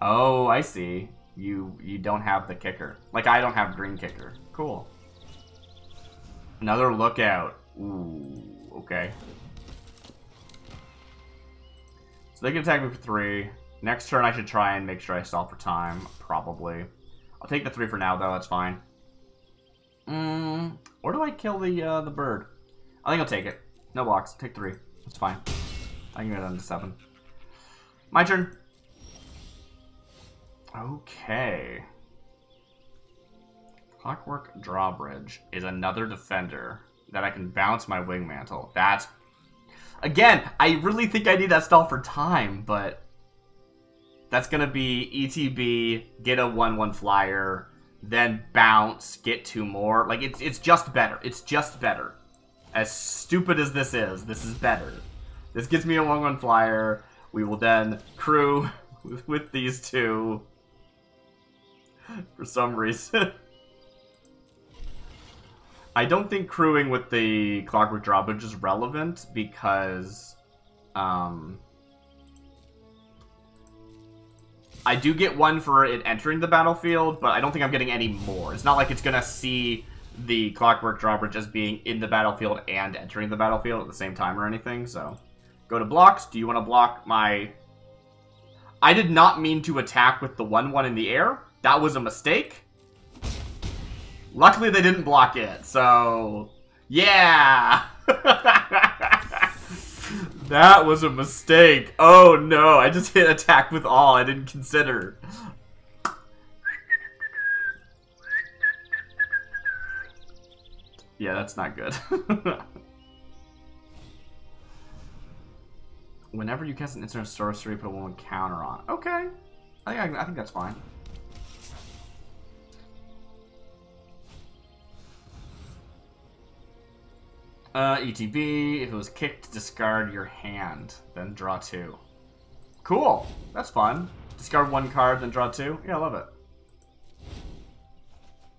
Oh, I see. You you don't have the kicker. Like I don't have green kicker. Cool. Another lookout. Ooh, okay. So they can attack me for three. Next turn I should try and make sure I stall for time. Probably. I'll take the three for now though, that's fine. Mm, where do I kill the uh, the bird? I think I'll take it. No blocks. Take three. That's fine. I can go down to seven. My turn. Okay. Clockwork Drawbridge is another defender that I can bounce my Wingmantle. That, again, I really think I need that stall for time, but that's to be ETB, get a 1-1 flyer, then bounce, get two more. Like, it's, it's just better. It's just better. As stupid as this is, this is better. This gets me a long run flyer. We will then crew with, these two for some reason. I don't think crewing with the Clockwork Drawbridge is relevant because um, I do get one for it entering the battlefield, but I don't think I'm getting any more. It's not like it's going to see the Clockwork Drawbridge as being in the battlefield and entering the battlefield at the same time or anything, so... Go to blocks. Do you want to block my... I did not mean to attack with the 1-1 in the air. That was a mistake. Luckily, they didn't block it, so... Yeah! that was a mistake. Oh, no. I just hit attack with all. I didn't consider. Yeah, that's not good. Whenever you cast an instant sorcery, put a one counter on. Okay. I think, I, I think that's fine. Uh, ETB, if it was kicked, discard your hand, then draw two. Cool. That's fun. Discard one card, then draw two. Yeah, I love it.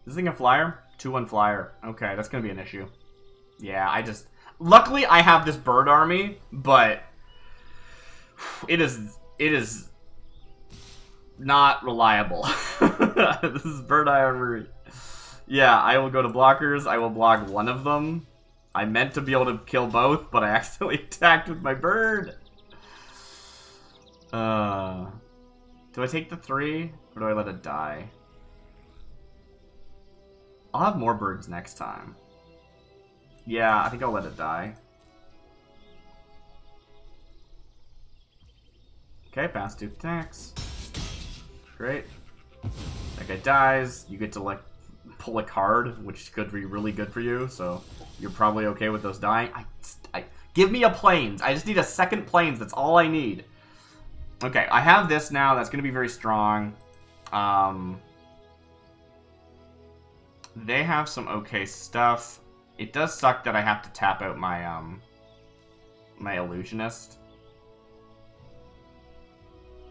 Is this thing a flyer? 2-1 flyer. Okay, that's gonna be an issue. Yeah, I just... Luckily, I have this bird army, but... It is... It is... Not reliable. this is bird army. Yeah, I will go to blockers. I will block one of them. I meant to be able to kill both, but I accidentally attacked with my bird. Uh, do I take the three, or do I let it die? I'll have more birds next time. Yeah, I think I'll let it die. Okay, pass two attacks. Great. That guy dies. You get to, like, pull a card, which could be really good for you, so you're probably okay with those dying. I, I, give me a plains. I just need a second plains. That's all I need. Okay, I have this now. That's going to be very strong. Um, they have some okay stuff. It does suck that I have to tap out my um my illusionist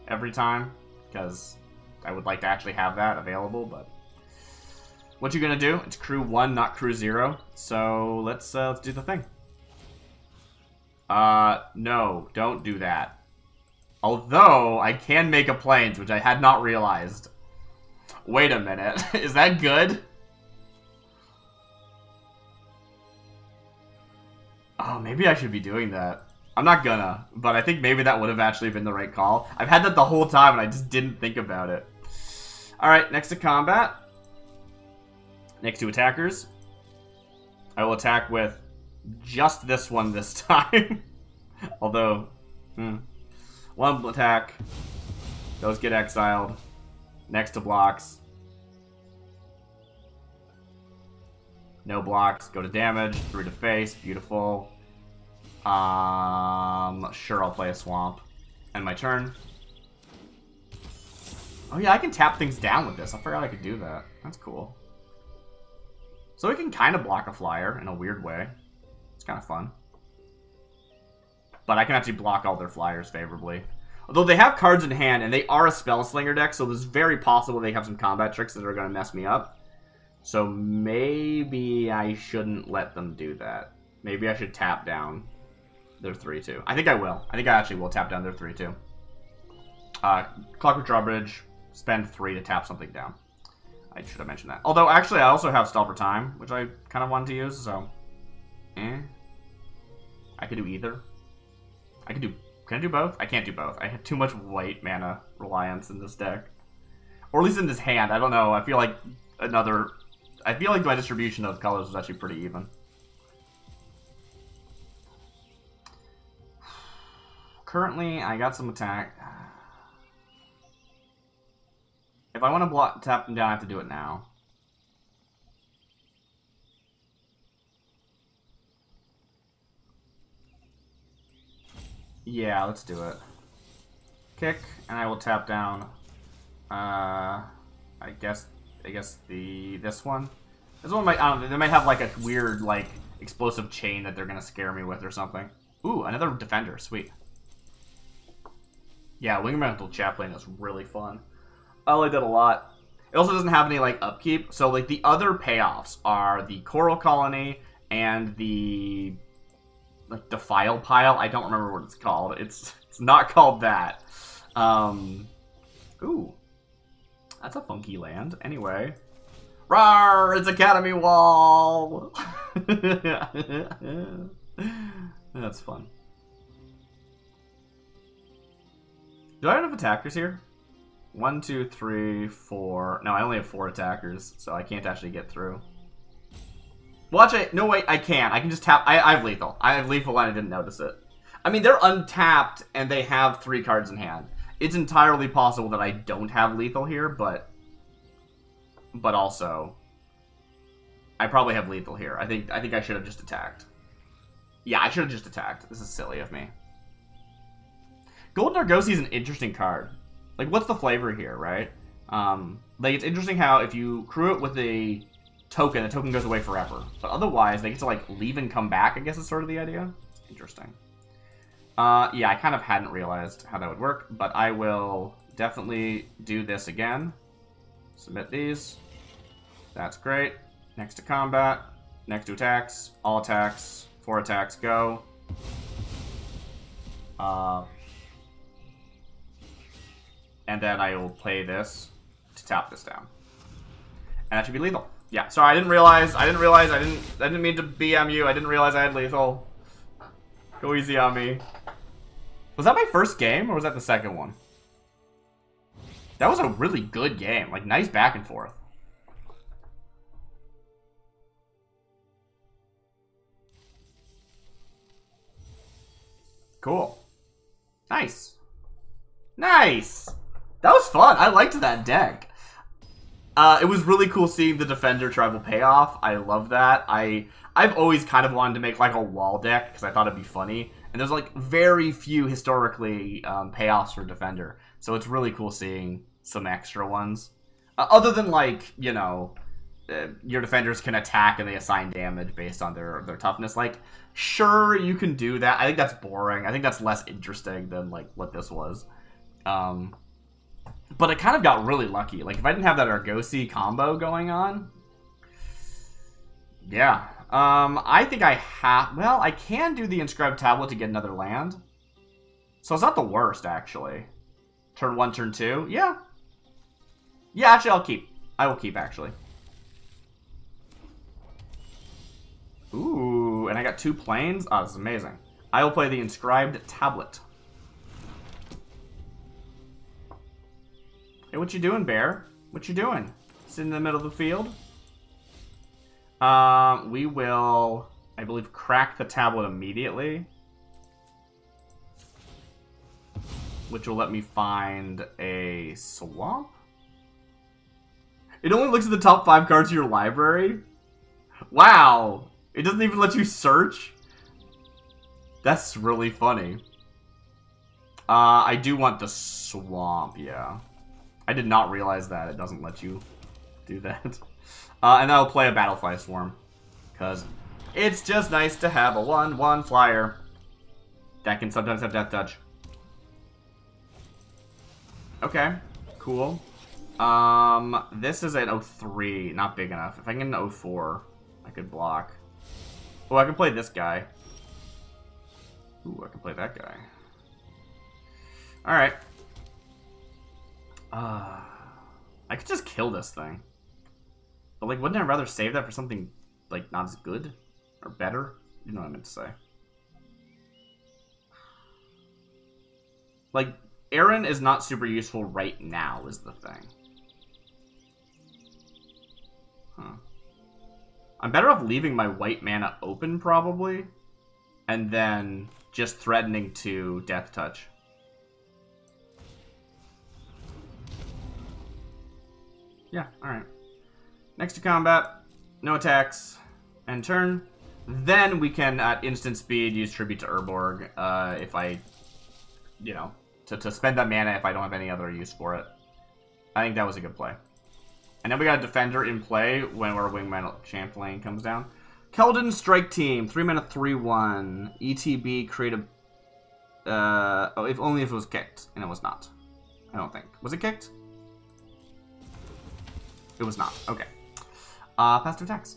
every time because I would like to actually have that available, but what you gonna do? It's crew one, not crew zero. So let's uh, let's do the thing. Uh, no, don't do that. Although I can make a plains, which I had not realized. Wait a minute, is that good? Oh, maybe I should be doing that. I'm not gonna, but I think maybe that would have actually been the right call. I've had that the whole time and I just didn't think about it. Alright, next to combat. Next to attackers. I will attack with just this one this time. Although, hmm. One attack. Those get exiled. Next to blocks. No blocks. Go to damage. Through to face. Beautiful. Um, sure, I'll play a swamp. And my turn. Oh yeah, I can tap things down with this. I forgot I could do that. That's cool. So we can kind of block a flyer in a weird way. It's kind of fun. But I can actually block all their flyers favorably. Although they have cards in hand, and they are a spell slinger deck, so it's very possible they have some combat tricks that are going to mess me up. So maybe I shouldn't let them do that. Maybe I should tap down their 3-2. I think I will. I think I actually will tap down their 3-2. Uh, Clockwork Drawbridge, spend 3 to tap something down. I should have mentioned that. Although, actually, I also have Stall for Time, which I kind of wanted to use, so... Eh. I could do either. I could do can I do both? I can't do both. I have too much white mana reliance in this deck. Or at least in this hand. I don't know. I feel like another... I feel like my distribution of colors is actually pretty even. Currently, I got some attack. If I want to block, tap them down, I have to do it now. Yeah, let's do it. Kick, and I will tap down. Uh, I guess, I guess the this one. This one might, I don't know, they might have like a weird like explosive chain that they're gonna scare me with or something. Ooh, another defender, sweet. Yeah, Wingmantle Chaplain is really fun. I like that a lot. It also doesn't have any like upkeep, so like the other payoffs are the Coral Colony and the like defile pile. I don't remember what it's called. It's it's not called that. Um, ooh, that's a funky land. Anyway, rar! It's Academy Wall. that's fun. Do I have enough attackers here? One, two, three, four. No, I only have four attackers, so I can't actually get through. Watch it. No, wait, I can. I can just tap. I, I have lethal. I have lethal and I didn't notice it. I mean, they're untapped and they have three cards in hand. It's entirely possible that I don't have lethal here, but... But also... I probably have lethal here. I think I think I should have just attacked. Yeah, I should have just attacked. This is silly of me. Golden Argosy is an interesting card. Like, what's the flavor here, right? Um, like, it's interesting how if you crew it with a token, the token goes away forever. But otherwise, they get to, like, leave and come back, I guess is sort of the idea. Interesting. Uh, yeah, I kind of hadn't realized how that would work, but I will definitely do this again. Submit these. That's great. Next to combat. Next to attacks. All attacks. Four attacks, go. Uh, and then I will play this to tap this down. And that should be lethal. Yeah, sorry, I didn't realize, I didn't realize, I didn't, I didn't mean to BM you, I didn't realize I had lethal. Go easy on me. Was that my first game, or was that the second one? That was a really good game, like, nice back and forth. Cool. Nice. Nice! That was fun. I liked that deck. Uh, it was really cool seeing the Defender Tribal payoff. I love that. I I've always kind of wanted to make like a wall deck because I thought it'd be funny. And there's like very few historically um, payoffs for Defender, so it's really cool seeing some extra ones. Uh, other than like you know, uh, your defenders can attack and they assign damage based on their their toughness. Like, sure you can do that. I think that's boring. I think that's less interesting than like what this was. Um, but it kind of got really lucky. Like, if I didn't have that Argosy combo going on... Yeah. Um, I think I have... Well, I can do the Inscribed Tablet to get another land. So it's not the worst, actually. Turn one, turn two. Yeah. Yeah, actually, I'll keep. I will keep, actually. Ooh, and I got two plains? Oh, this is amazing. I will play the Inscribed Tablet. Hey, what you doing, Bear? What you doing? Sitting in the middle of the field? Um, we will, I believe, crack the tablet immediately. Which will let me find a swamp? It only looks at the top five cards of your library? Wow! It doesn't even let you search? That's really funny. Uh, I do want the swamp, yeah. I did not realize that it doesn't let you do that. Uh, and I'll play a Battlefly Swarm. Because it's just nice to have a 1-1 flyer that can sometimes have Death Touch. Okay, cool. Um, this is an 03, not big enough. If I can get an 04, I could block. Oh, I can play this guy. Ooh, I can play that guy. Alright. Uh, I could just kill this thing. But, like, wouldn't I rather save that for something, like, not as good? Or better? You know what I meant to say. Like, Aron is not super useful right now, is the thing. Huh. I'm better off leaving my white mana open, probably. And then just threatening to Death Touch. Yeah, alright. Next to combat, no attacks, and turn. Then we can, at instant speed, use Tribute to Urborg uh, if I, you know, to, to spend that mana if I don't have any other use for it. I think that was a good play. And then we got a Defender in play when our Wingman Champlain comes down. Keldon Strike Team, 3 mana, 3 1. ETB, create a. Uh, oh, if only if it was kicked. And it was not. I don't think. Was it kicked? It was not. Okay. Uh, pass to attacks.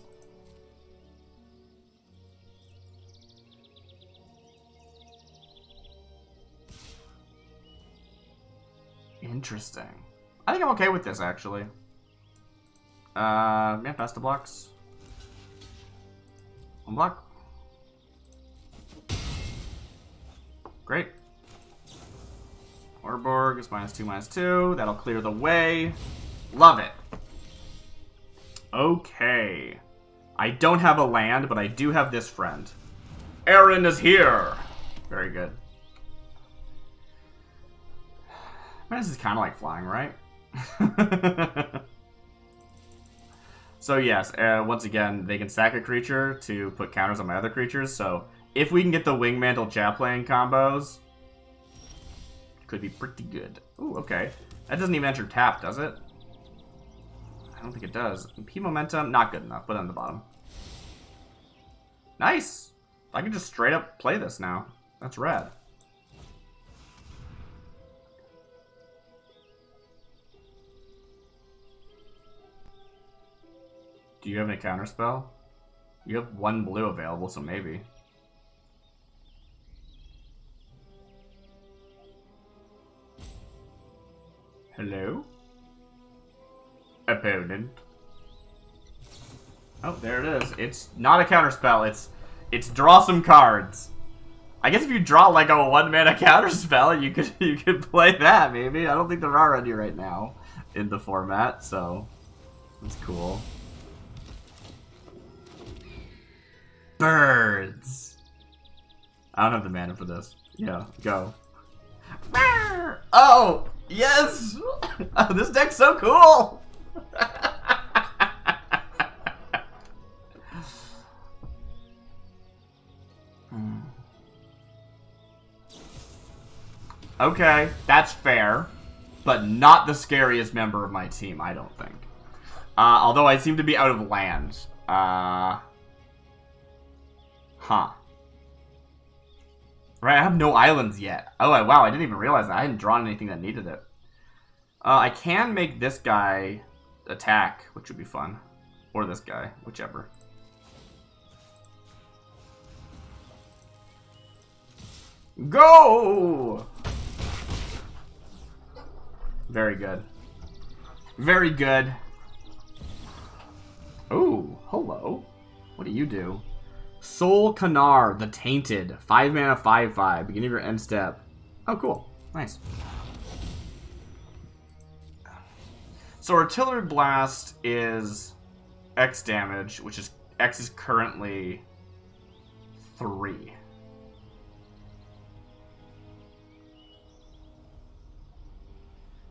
Interesting. I think I'm okay with this, actually. Uh, yeah, pass blocks. One block. Great. Urborg is minus two, minus two. That'll clear the way. Love it. Okay. I don't have a land, but I do have this friend. Aron is here! Very good. This is kind of like flying, right? so yes, uh, once again, they can sack a creature to put counters on my other creatures, so if we can get the Wingmantle Chaplain combos, could be pretty good. Ooh, okay. That doesn't even enter tap, does it? I don't think it does. P momentum, not good enough. Put it on the bottom. Nice! I can just straight up play this now. That's rad. Do you have any counterspell? You have one blue available, so maybe. Hello? Opponent. Oh, there it is. It's not a counterspell. It's it's draw some cards. I guess if you draw like a one mana counterspell, you could you could play that maybe. I don't think there are any right now in the format, so that's cool. Birds. I don't have the mana for this. Yeah, go. Oh, yes! Oh, this deck's so cool! Okay, that's fair. But not the scariest member of my team, I don't think. Uh, although I seem to be out of lands. Uh, huh. Right, I have no islands yet. Oh, wow, I didn't even realize that. I hadn't drawn anything that needed it. Uh, I can make this guy attack, which would be fun. Or this guy, whichever. Go! Very good. Very good. Oh, hello. What do you do? Sol'Kanar, the Tainted. 5 mana, 5 5. Beginning of your end step. Oh, cool. Nice. So Artillery Blast is X damage, which is X is currently 3.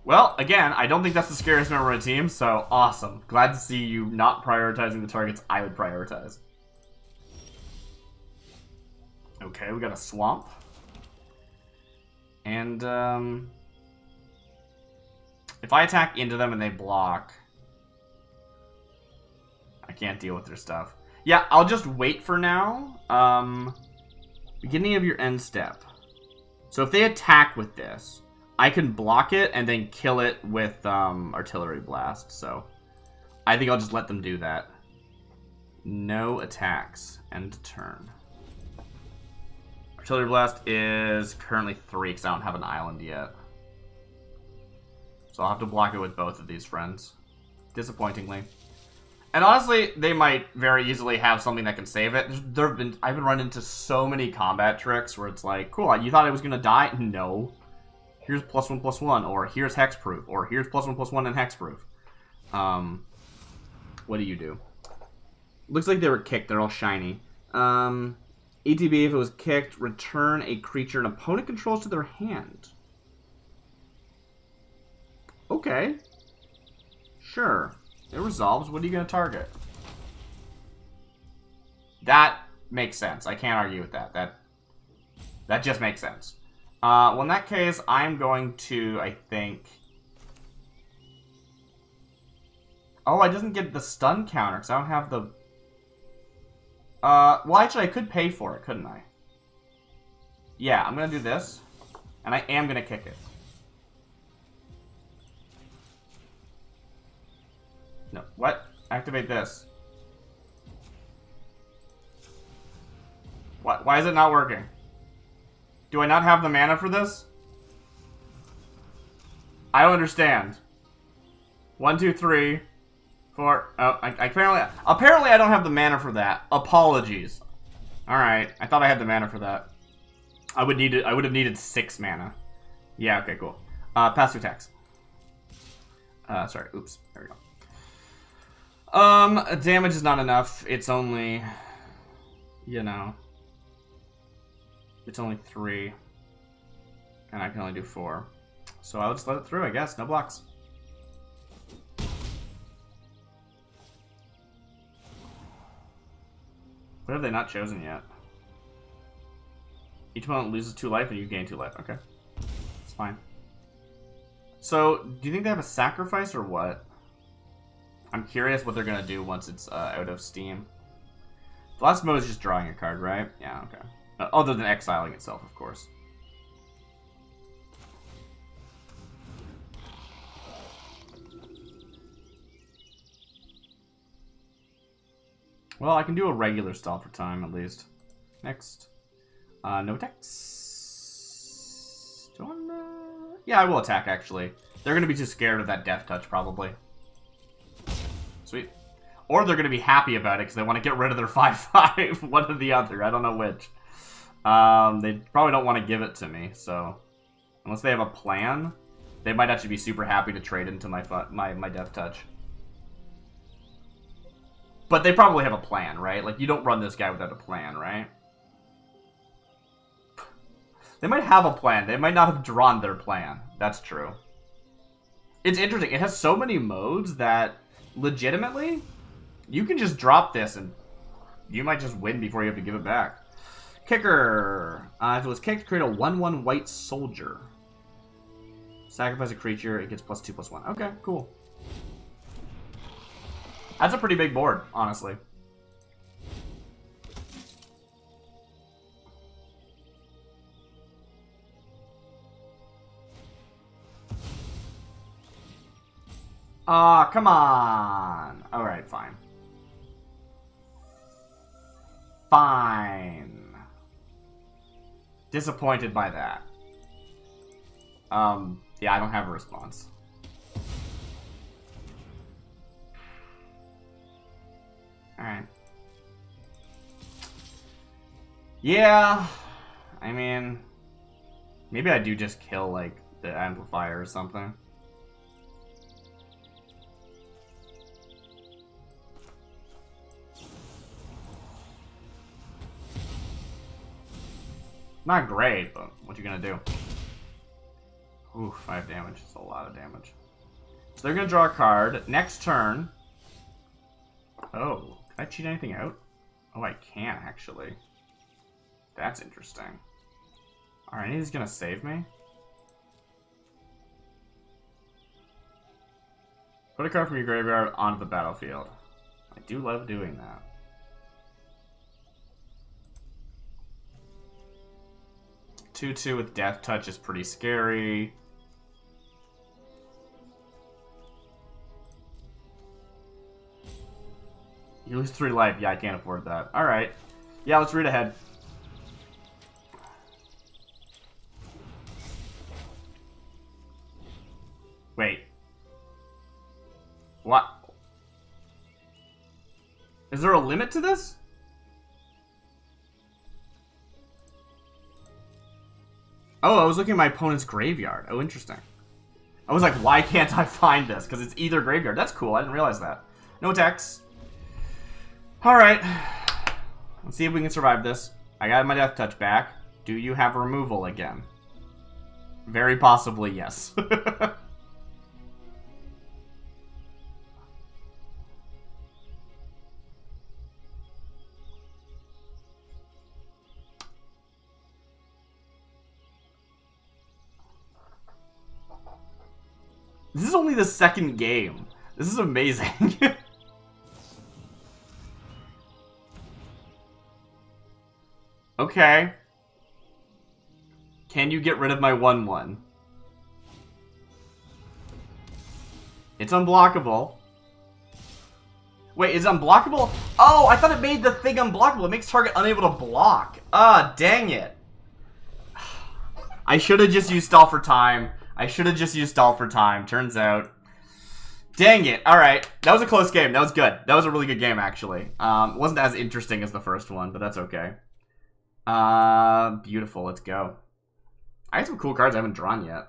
Well, again, I don't think that's the scariest member of the team, so awesome. Glad to see you not prioritizing the targets I would prioritize. Okay, we got a swamp. And, um... If I attack into them and they block... I can't deal with their stuff. Yeah, I'll just wait for now. Um, beginning of your end step. So if they attack with this, I can block it and then kill it with um, artillery blast. So I think I'll just let them do that. No attacks. End turn. Artillery blast is currently three because I don't have an island yet. So I'll have to block it with both of these friends. Disappointingly. And honestly, they might very easily have something that can save it. There have been I've been run into so many combat tricks where it's like, cool, you thought I was gonna die? No. Here's plus one plus one, or here's hexproof, or here's plus one plus one and hexproof. Um, what do you do? Looks like they were kicked. They're all shiny. Um, ETB, if it was kicked, return a creature an opponent controls to their hand. Okay. Sure. It resolves. What are you going to target? That makes sense. I can't argue with that. That that just makes sense. Uh, well, in that case, I'm going to, I think... Oh, I didn't get the stun counter, because I don't have the... Uh, well, actually, I could pay for it, couldn't I? Yeah, I'm going to do this, and I am going to kick it. No, what? Activate this. What? Why is it not working? Do I not have the mana for this? I don't understand. One, two, three, four. Oh, I, I apparently, apparently I don't have the mana for that. Apologies. All right, I thought I had the mana for that. I would need it. I would have needed six mana. Yeah. Okay. Cool. Uh, pass through attacks. Uh, sorry. Oops. There we go. Um, damage is not enough. It's only, you know, it's only three. And I can only do four. So I'll just let it through, I guess. No blocks. What have they not chosen yet? Each opponent loses two life and you gain two life. Okay. It's fine. So, do you think they have a sacrifice or what? I'm curious what they're going to do once it's uh, out of Steam. The last mode is just drawing a card, right? Yeah, okay. Uh, other than exiling itself, of course. Well, I can do a regular stall for time, at least. Next. Uh, no attacks. Wanna... Yeah, I will attack, actually. They're going to be too scared of that death touch, probably. Sweet. Or they're going to be happy about it because they want to get rid of their 5-5. One or the other. I don't know which. Um, they probably don't want to give it to me, so... Unless they have a plan, they might actually be super happy to trade into my my, my Death Touch. But they probably have a plan, right? Like, you don't run this guy without a plan, right? They might have a plan. They might not have drawn their plan. That's true. It's interesting. It has so many modes that, legitimately, you can just drop this and you might just win before you have to give it back. Kicker. Uh, if it was kicked, create a 1-1 white soldier. Sacrifice a creature, it gets plus 2, plus 1. Okay, cool. That's a pretty big board, honestly. Ah, uh, come on. Alright, fine. Fine. Disappointed by that. Um, yeah, I don't have a response. Alright. Yeah, I mean, maybe I do just kill, like, the amplifier or something. Not great, but what you gonna do? Ooh, five damage. It's a lot of damage. So they're gonna draw a card. Next turn. Oh, can I cheat anything out? Oh, I can actually. That's interesting. Alright, he's gonna save me. Put a card from your graveyard onto the battlefield. I do love doing that. 2 2 with Death Touch is pretty scary. You lose 3 life. Yeah, I can't afford that. Alright. Yeah, let's read ahead. Wait. What? Is there a limit to this? Oh, I was looking at my opponent's graveyard. Oh, interesting. I was like, why can't I find this? Because it's either graveyard. That's cool. I didn't realize that. No attacks. Alright. Let's see if we can survive this. I got my death touch back. Do you have removal again? Very possibly, yes. This is only the second game. This is amazing. okay. Can you get rid of my 1-1? It's unblockable. Wait, is unblockable? Oh, I thought it made the thing unblockable. It makes target unable to block. Ah, dang it. I should have just used stall for time. I should have just used stall for time. Turns out. Dang it. Alright. That was a close game. That was good. That was a really good game, actually. Um, wasn't as interesting as the first one, but that's okay. Uh, beautiful. Let's go. I have some cool cards I haven't drawn yet.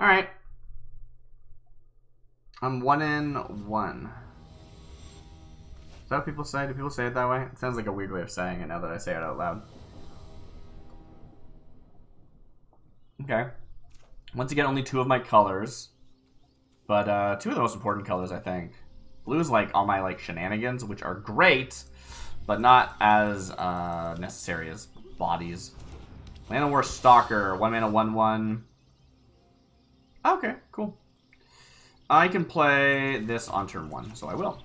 Alright. I'm one in one. Is that what people say? Do people say it that way? It sounds like a weird way of saying it now that I say it out loud. Okay. Once again, only two of my colors. But uh, two of the most important colors, I think. Blue is like all my like shenanigans, which are great, but not as uh, necessary as bodies. Land of War Stalker, one mana, one one. Okay, cool. I can play this on turn one, so I will.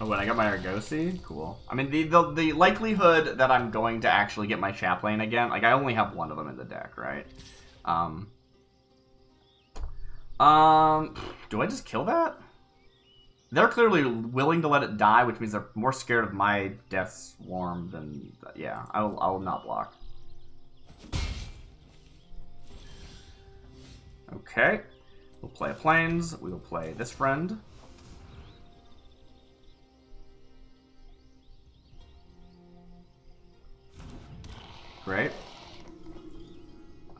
Oh, when I got my Argosy? Cool. I mean, the, the, the likelihood that I'm going to actually get my Chaplain again, like, I only have one of them in the deck, right? Um, um, do I just kill that? They're clearly willing to let it die, which means they're more scared of my Death Swarm than... Yeah, I will, I will not block. Okay. We'll play a Plains. We will play this friend. Great.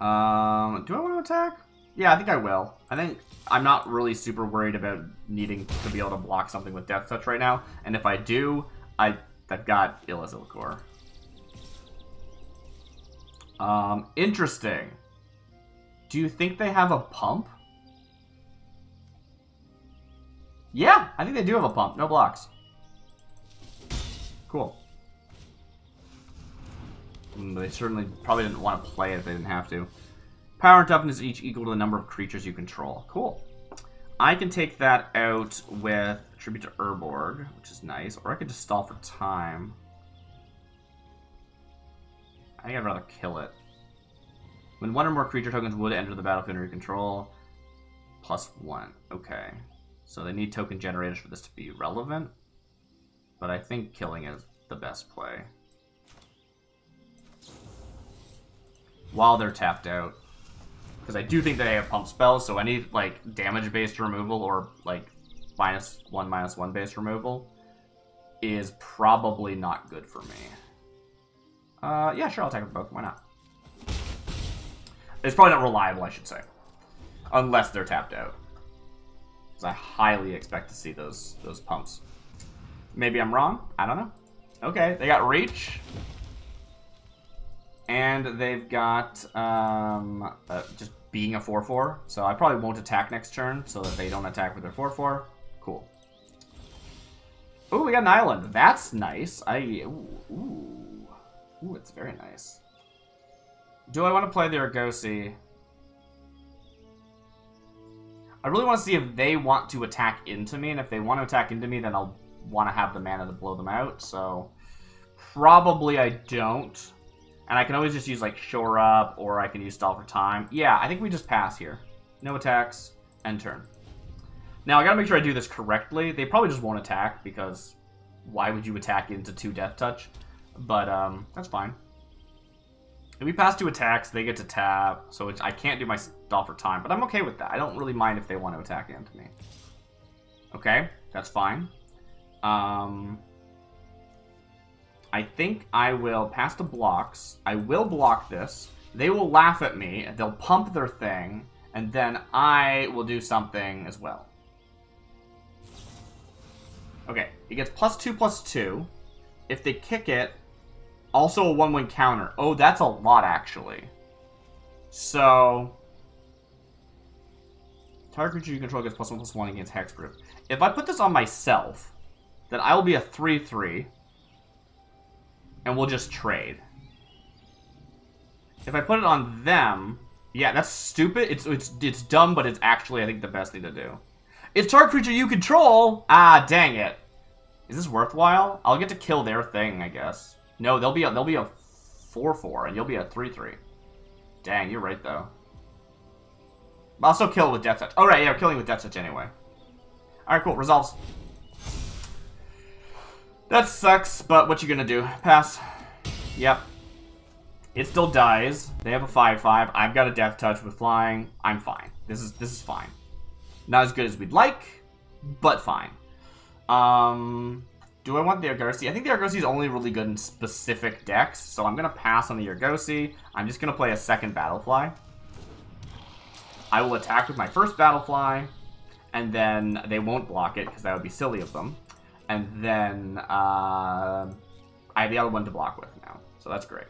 Um, do I want to attack? Yeah, I think I will. I think I'm not really super worried about needing to be able to block something with Death Touch right now. And if I do, I, I've got Elas il-Kor. Um, interesting. Do you think they have a pump? Yeah, I think they do have a pump. No blocks. Cool. They certainly probably didn't want to play it if they didn't have to. Power and toughness each equal to the number of creatures you control. Cool. I can take that out with Tribute to Urborg, which is nice. Or I could just stall for time. I think I'd rather kill it. When one or more creature tokens would enter the battlefield under your control, plus one. Okay. So they need token generators for this to be relevant. But I think killing is the best play. While they're tapped out. Because I do think that they have pump spells, so any like damage-based removal or like minus one, minus one based removal is probably not good for me. Uh, yeah, sure, I'll attack with both. Why not? It's probably not reliable, I should say. Unless they're tapped out. Because I highly expect to see those those pumps. Maybe I'm wrong. I don't know. Okay, they got reach. And they've got um, uh, just being a 4-4. So I probably won't attack next turn so that they don't attack with their 4-4. Cool. Oh, we got an island. That's nice. I ooh, ooh, ooh, it's very nice. Do I want to play the Argosy? I really want to see if they want to attack into me, and if they want to attack into me, then I'll want to have the mana to blow them out, so... Probably I don't. And I can always just use, like, Shore Up, or I can use Stall for Time. Yeah, I think we just pass here. No attacks, end turn. Now, I gotta make sure I do this correctly. They probably just won't attack, because why would you attack into two Death Touch? But, um, that's fine. If we pass two attacks, they get to tap, so I can't do my stall for time, but I'm okay with that. I don't really mind if they want to attack into me. Okay, that's fine. Um, I think I will pass the blocks. I will block this. They will laugh at me, they'll pump their thing, and then I will do something as well. Okay, it gets plus two, plus two. If they kick it, also a one-win counter. Oh, that's a lot, actually. So... Target creature you control gets plus one, plus one against Hexproof. If I put this on myself, then I will be a 3-3. And we'll just trade. If I put it on them... Yeah, that's stupid. It's, it's, it's dumb, but it's actually, I think, the best thing to do. It's target creature you control! Ah, dang it. Is this worthwhile? I'll get to kill their thing, I guess. No, they'll be a, they'll be a 4-4, and you'll be a 3-3. Dang, you're right, though. I'll still kill with Death Touch. Oh, right, yeah, we're killing with Death Touch anyway. Alright, cool. Resolves. That sucks, but what you gonna do? Pass. Yep. It still dies. They have a 5-5. I've got a Death Touch with flying. I'm fine. This is this is fine. Not as good as we'd like, but fine. Um, do I want the Argosy? I think the Argosy is only really good in specific decks, so I'm going to pass on the Argosy. I'm just going to play a second Battlefly. I will attack with my first Battlefly, and then they won't block it, because that would be silly of them. And then uh, I have the other one to block with now, so that's great.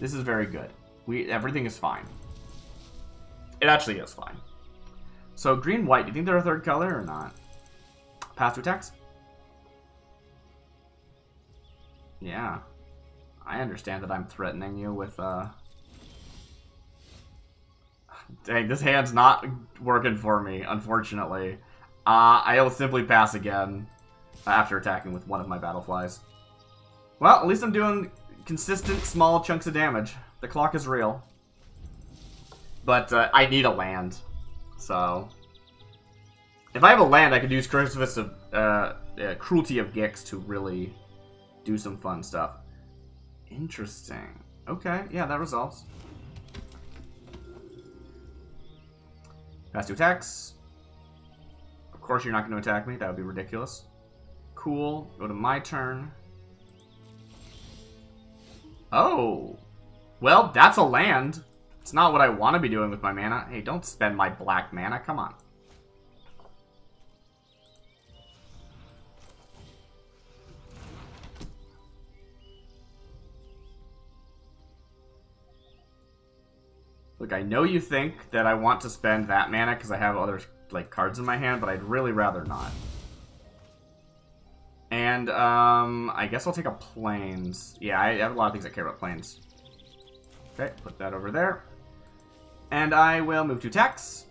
This is very good. We Everything is fine. It actually is fine. So green-white, do you think they're a third color or not? Pass to attacks? Yeah. I understand that I'm threatening you with, uh... Dang, this hand's not working for me, unfortunately. Uh, I'll simply pass again after attacking with one of my Battleflies. Well, at least I'm doing consistent small chunks of damage. The clock is real. But uh, I need a land, so if I have a land, I could use Crucifix of uh, uh, Cruelty of Gix to really do some fun stuff. Interesting. Okay, yeah, that resolves. Pass two attacks. Course you're not going to attack me. That would be ridiculous. Cool. Go to my turn. Oh. Well, that's a land. It's not what I want to be doing with my mana. Hey, don't spend my black mana. Come on. Look, I know you think that I want to spend that mana because I have other like cards in my hand, but I'd really rather not. And um, I guess I'll take a plains. Yeah, I have a lot of things that care about plains. Okay, put that over there. And I will move to tax.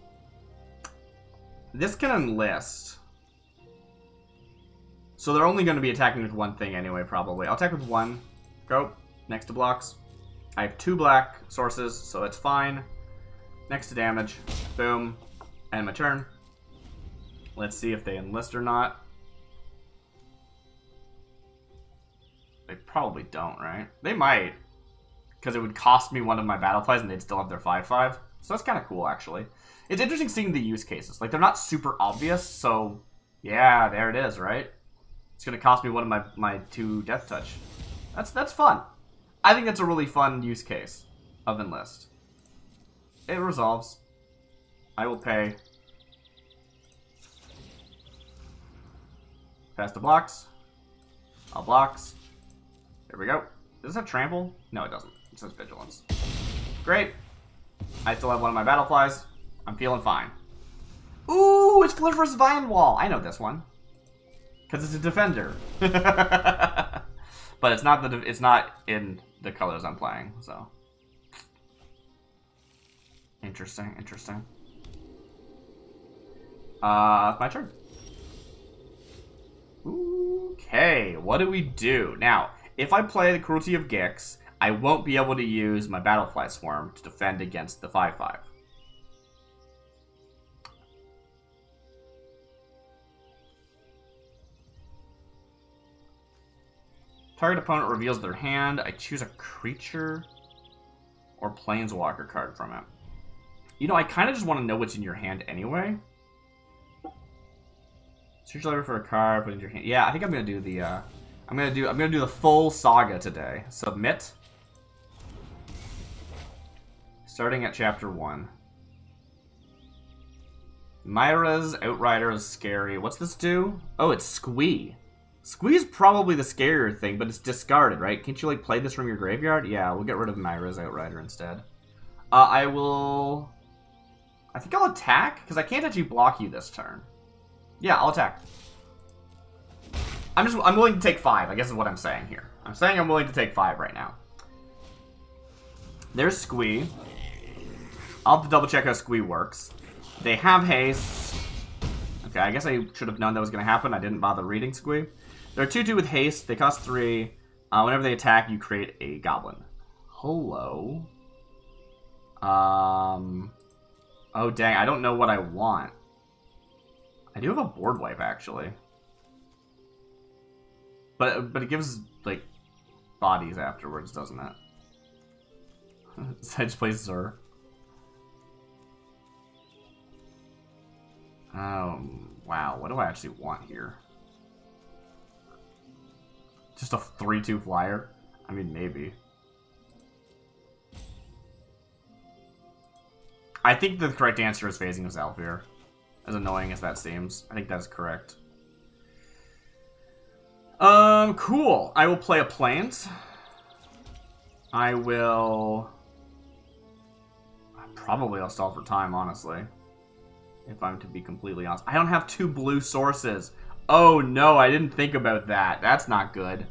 This can enlist. So they're only going to be attacking with one thing anyway, probably. I'll attack with one. Go. Next to blocks. I have two black sources, so that's fine. Next to damage. Boom. End my turn. Let's see if they enlist or not. They probably don't, right? They might. Because it would cost me one of my battle flies and they'd still have their 5-5. So that's kind of cool, actually. It's interesting seeing the use cases. Like, they're not super obvious, so... Yeah, there it is, right? It's going to cost me one of my, my two Death Touch. That's, that's fun. I think that's a really fun use case of Enlist. It resolves. I will pay. Pass the blocks. All blocks. There we go. Does this have trample? No, it doesn't. It says vigilance. Great. I still have one of my battle flies. I'm feeling fine. Ooh, it's Floriferous Vinewall. I know this one. Because it's a defender. but it's not the it's not in the colors I'm playing, so. Interesting, interesting. Uh, my turn. Okay, what do we do? Now, if I play the Cruelty of Gix, I won't be able to use my Battlefly Swarm to defend against the 5-5. Target opponent reveals their hand. I choose a creature or planeswalker card from it. You know, I kind of just want to know what's in your hand anyway. Search lever for a card, put in your hand. Yeah, I think I'm gonna do the. Uh, I'm gonna do. I'm gonna do the full saga today. Submit. Starting at chapter one. Meria's Outrider is scary. What's this do? Oh, it's Squee. Squee is probably the scarier thing, but it's discarded, right? Can't you, like, play this from your graveyard? Yeah, we'll get rid of Meria's Outrider instead. Uh, I will... I think I'll attack, because I can't actually block you this turn. Yeah, I'll attack. I'm just, I'm willing to take five, I guess is what I'm saying here. I'm saying I'm willing to take five right now. There's Squee. I'll have to double check how Squee works. They have haste. Okay, I guess I should have known that was going to happen. I didn't bother reading Squee. They're 2-2 with haste. They cost 3. Uh, whenever they attack, you create a goblin. Hello. Um. Oh, dang. I don't know what I want. I do have a board wipe, actually. But, but it gives, like, bodies afterwards, doesn't it? Sedge plays Zur. Um, wow, what do I actually want here? Just a 3-2 flyer? I mean, maybe. I think the correct answer is phasing of Zhalfir. As annoying as that seems. I think that's correct. Um, cool. I will play a plant. I will... Probably I'll stall for time, honestly if I'm to be completely honest. I don't have two blue sources. Oh no, I didn't think about that. That's not good.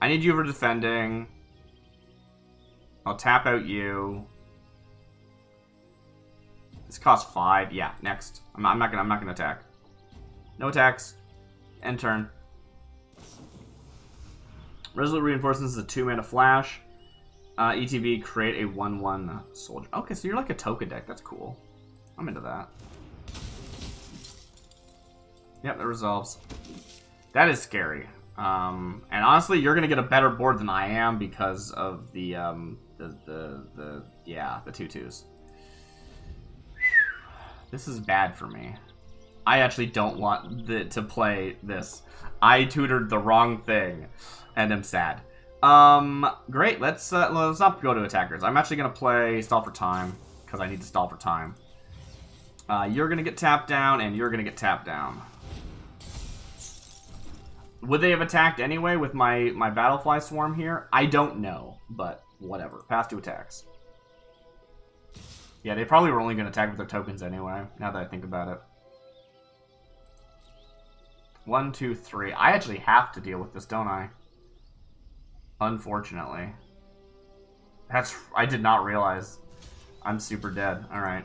I need you for defending. I'll tap out you. This costs five. Yeah, next. I'm not, I'm not gonna. I'm not gonna attack. No attacks. End turn. Resolute Reinforcements is a two mana flash. Uh, ETB create a one one soldier. Okay, so you're like a token deck. That's cool. I'm into that. Yep, it resolves. That is scary. Um, and honestly, you're gonna get a better board than I am because of the, um, the, the, the, yeah, the tutus. This is bad for me. I actually don't want the, to play this. I tutored the wrong thing, and I'm sad. Um, great. Let's uh, let's not go to attackers. I'm actually gonna play stall for time because I need to stall for time. Uh, you're gonna get tapped down, and you're gonna get tapped down. Would they have attacked anyway with my, my Battlefly Swarm here? I don't know, but whatever. Pass two attacks. Yeah, they probably were only going to attack with their tokens anyway, now that I think about it. One, two, three. I actually have to deal with this, don't I? Unfortunately. That's... I did not realize. I'm super dead. Alright.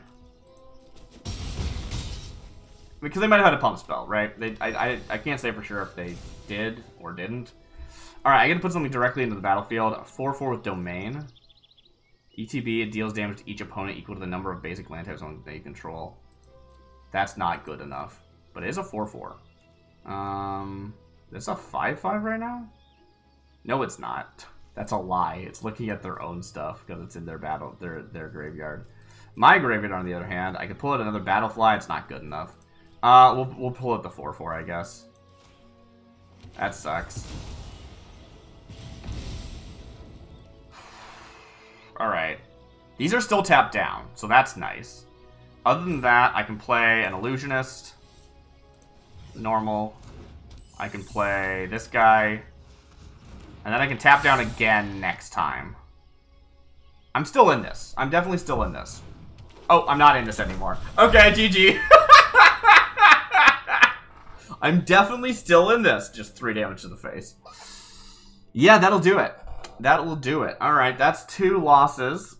Because they might have had a pump spell, right? They, I, I, I can't say for sure if they did or didn't. Alright, I gotta put something directly into the battlefield. 4-4 with Domain. ETB, it deals damage to each opponent equal to the number of basic land types they control. That's not good enough. But it is a 4-4. Um, is a 5-5 right now? No, it's not. That's a lie. It's looking at their own stuff because it's in their battle, their their graveyard. My graveyard, on the other hand, I could pull out another Battlefly. It's not good enough. Uh, we'll, we'll pull out the 4-4, I guess. That sucks. Alright. These are still tapped down, so that's nice. Other than that, I can play an Illusionist. Normal. I can play this guy. And then I can tap down again next time. I'm still in this. I'm definitely still in this. Oh, I'm not in this anymore. Okay, GG. I'm definitely still in this. Just three damage to the face. Yeah, that'll do it. That will do it. All right, that's two losses.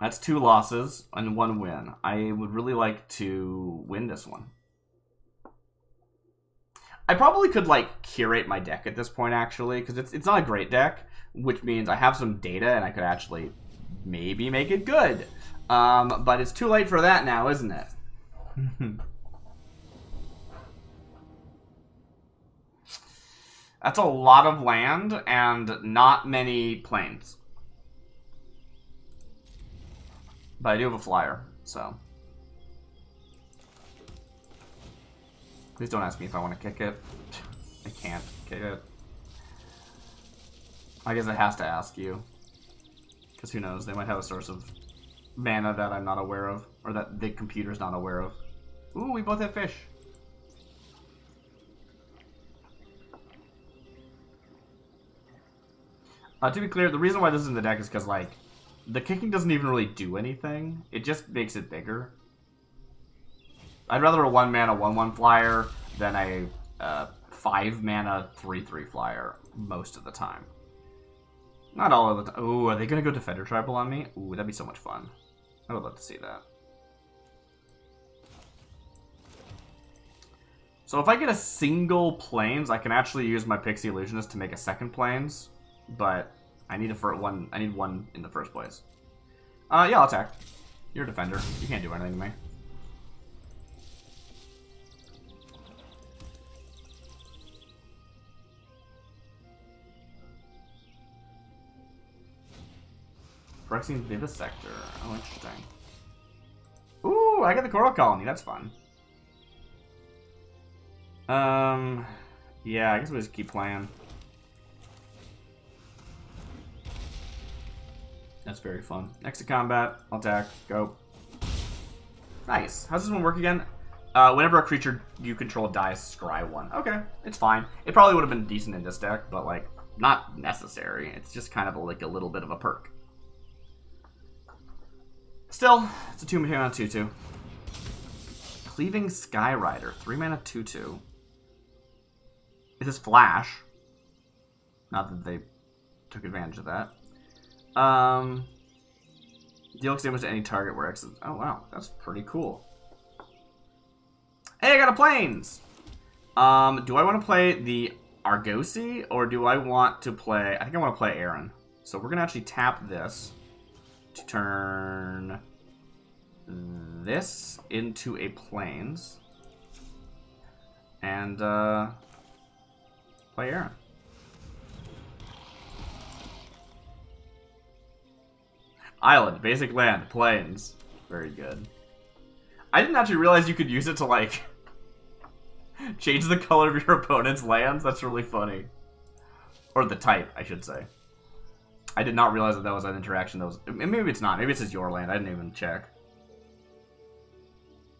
That's two losses and one win. I would really like to win this one. I probably could like curate my deck at this point actually because it's it's not a great deck, which means I have some data and I could actually maybe make it good. Um, but it's too late for that now, isn't it? That's a lot of land and not many plains. But I do have a flyer, so. Please don't ask me if I want to kick it. I can't kick it. I guess I have to ask you. Because who knows, they might have a source of mana that I'm not aware of. Or that the computer's not aware of. Ooh, we both have fish. Uh, to be clear, the reason why this is in the deck is because, like, the kicking doesn't even really do anything. It just makes it bigger. I'd rather a 1 mana 1 1 flyer than a uh, 5 mana 3 3 flyer most of the time. Not all of the time. Ooh, are they going to go Defender Tribal on me? Ooh, that'd be so much fun. I would love to see that. So if I get a single plains, I can actually use my Pixie Illusionist to make a second plains, but I need a first one. I need one in the first place. Uh, yeah, I'll attack. You're a defender. You can't do anything to me. Phyrexian Vivisector. Oh, interesting. Ooh, I got the Coral Colony. That's fun. Um, yeah, I guess we'll just keep playing. That's very fun. Next to combat, attack, go. Nice. How's this one work again? Uh, whenever a creature you control dies, scry one. Okay, it's fine. It probably would have been decent in this deck, but like, not necessary. It's just kind of a, like a little bit of a perk. Still, it's a 2 mana 2 2. Cleaving Skyrider, 3 mana 2 2. It says Flash. Not that they took advantage of that. Um, deal damage to any target where X. Oh, wow. That's pretty cool. Hey, I got a plains. Um, do I want to play the Argosy, or do I want to play... I think I want to play Aron. So we're going to actually tap this to turn this into a plains And, uh, play Aron. Island, basic land, plains. Very good. I didn't actually realize you could use it to, like, change the color of your opponent's lands. That's really funny. Or the type, I should say. I did not realize that that was an interaction that was... Maybe it's not. Maybe it says your land. I didn't even check.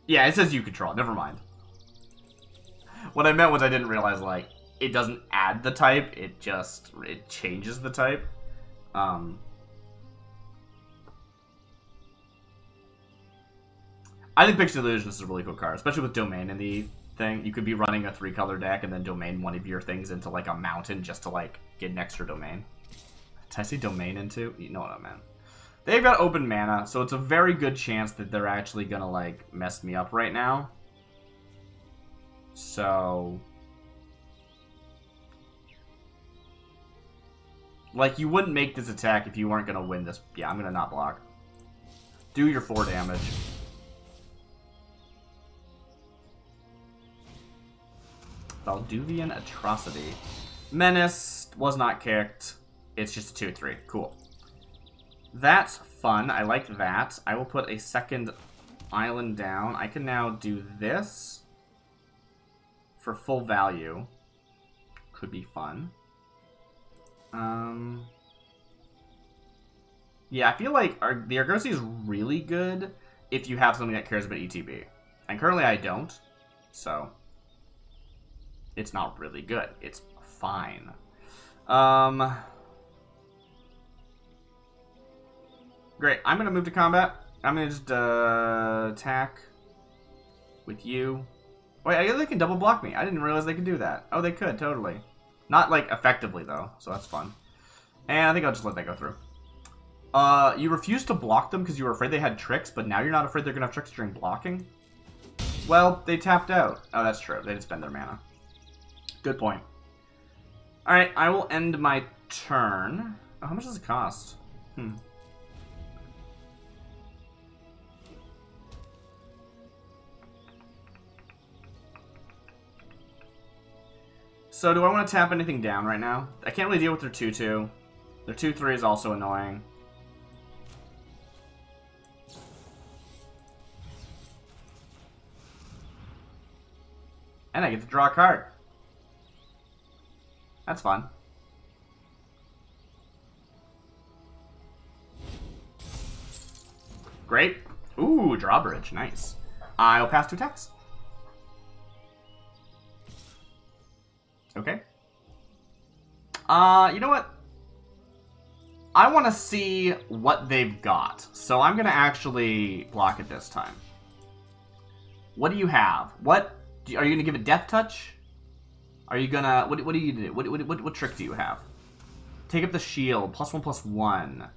Yeah, it says you control. Never mind. What I meant was I didn't realize, like, it doesn't add the type. It just... It changes the type. Um... I think Pixie Illusion is a really cool card, especially with Domain in the thing. You could be running a three-color deck and then Domain one of your things into, like, a mountain just to, like, get an extra Domain. Did I Domain into? You know what I meant. They've got open mana, so it's a very good chance that they're actually gonna, like, mess me up right now. So... Like, you wouldn't make this attack if you weren't gonna win this. Yeah, I'm gonna not block. Do your four damage. Balduvian Atrocity. Menace was not kicked. It's just a 2-3. Cool. That's fun. I like that. I will put a second island down. I can now do this for full value. Could be fun. Um... Yeah, I feel like our, the Argosy is really good if you have something that cares about ETB. And currently I don't, so it's not really good. It's fine. Um, great. I'm going to move to combat. I'm going to just uh, attack with you. Wait, I guess they can double block me. I didn't realize they could do that. Oh, they could, totally. Not, like, effectively, though, so that's fun. And I think I'll just let that go through. Uh, you refused to block them because you were afraid they had tricks, but now you're not afraid they're going to have tricks during blocking? Well, they tapped out. Oh, that's true. They didn't spend their mana. Good point. Alright, I will end my turn. Oh, how much does it cost? Hmm. So do I want to tap anything down right now? I can't really deal with their 2-2. Their 2-3 is also annoying. And I get to draw a card. That's fun. Great. Ooh, drawbridge. Nice. I'll pass two attacks. Okay. Uh, you know what? I want to see what they've got. So I'm going to actually block it this time. What do you have? What are you going to give it death touch? Are you gonna what? What do you do? What, what, what, trick do you have? Take up the shield. Plus one, plus one.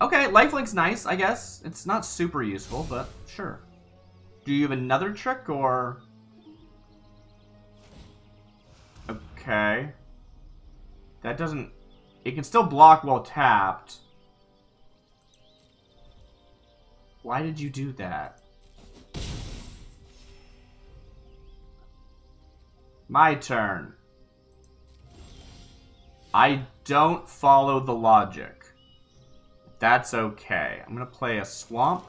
Okay, lifelink's nice, I guess. It's not super useful, but sure. Do you have another trick, or... Okay. That doesn't... It can still block while tapped. Why did you do that? My turn. I don't follow the logic. That's okay. I'm going to play a Swamp.